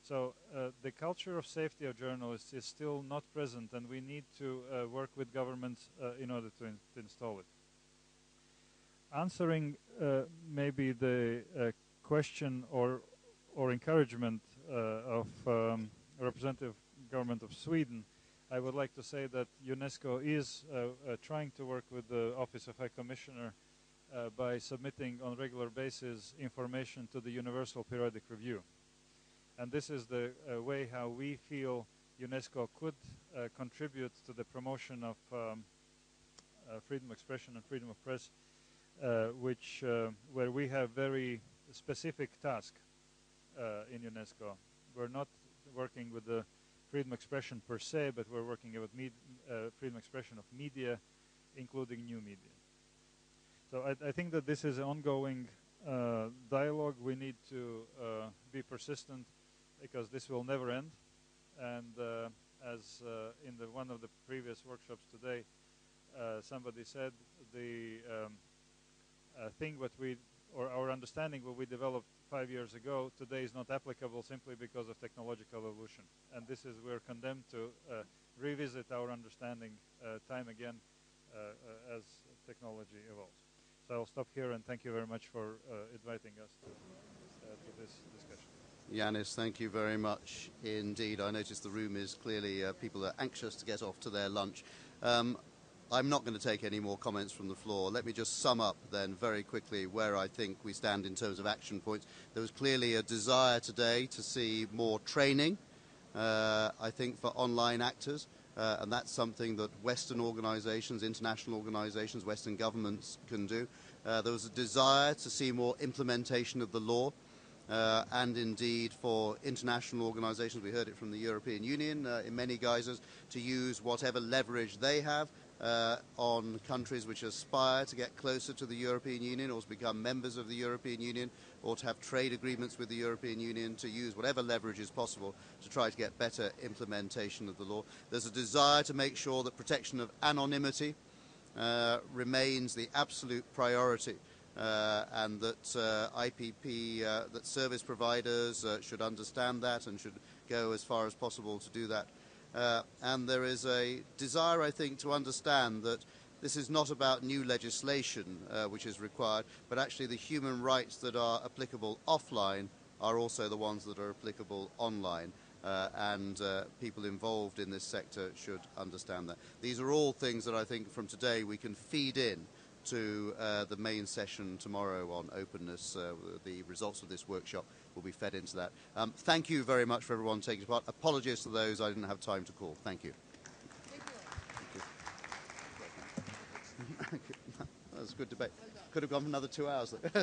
So uh, the culture of safety of journalists is still not present, and we need to uh, work with governments uh, in order to, in to, install it. Answering uh, maybe the uh, question or or encouragement uh, of um, representative government of Sweden, I would like to say that UNESCO is trying to work with the Office of High Commissioner by submitting on regular basis information to the Universal Periodic Review. And this is the uh, way how we feel UNESCO could uh, contribute to the promotion of um, uh, freedom of expression and freedom of press, uh, which uh, where we have very specific task uh, in UNESCO. We're not working with the freedom of expression per se, but we're working with freedom of expression of media, including new media. So I, I think that this is an ongoing dialogue. We need to be persistent because this will never end. And uh, as uh, in the one of the previous workshops today, uh, somebody said the um, thing what we or our understanding what we developed five years ago today is not applicable simply because of technological evolution. And this is we're condemned to uh, revisit our understanding uh, time again uh, as technology evolves. So I'll stop here and thank you very much for inviting us to, to this discussion. Janis, thank you very much indeed. I notice the room is clearly, uh, people are anxious to get off to their lunch. Um, I'm not going to take any more comments from the floor. Let me just sum up then very quickly where I think we stand in terms of action points. There was clearly a desire today to see more training, uh, I think, for online actors. Uh, and that's something that Western organizations, international organizations, Western governments can do. Uh, there was a desire to see more implementation of the law. Uh, and indeed for international organizations, we heard it from the European Union uh, in many guises, to use whatever leverage they have uh, on countries which aspire to get closer to the European Union or to become members of the European Union or to have trade agreements with the European Union to use whatever leverage is possible to try to get better implementation of the law. There's a desire to make sure that protection of anonymity uh, remains the absolute priority. Uh, and that uh, IPP, uh, that service providers should understand that and should go as far as possible to do that. And there is a desire, I think, to understand that this is not about new legislation uh, which is required, but actually the human rights that are applicable offline are also the ones that are applicable online. Uh, and uh, people involved in this sector should understand that. These are all things that I think from today we can feed in to uh, the main session tomorrow on openness. Uh, the results of this workshop will be fed into that. Um, thank you very much for everyone taking part. Apologies to those I didn't have time to call. Thank you. Thank you. (laughs) that was a good debate. Could have gone for another two hours. (laughs)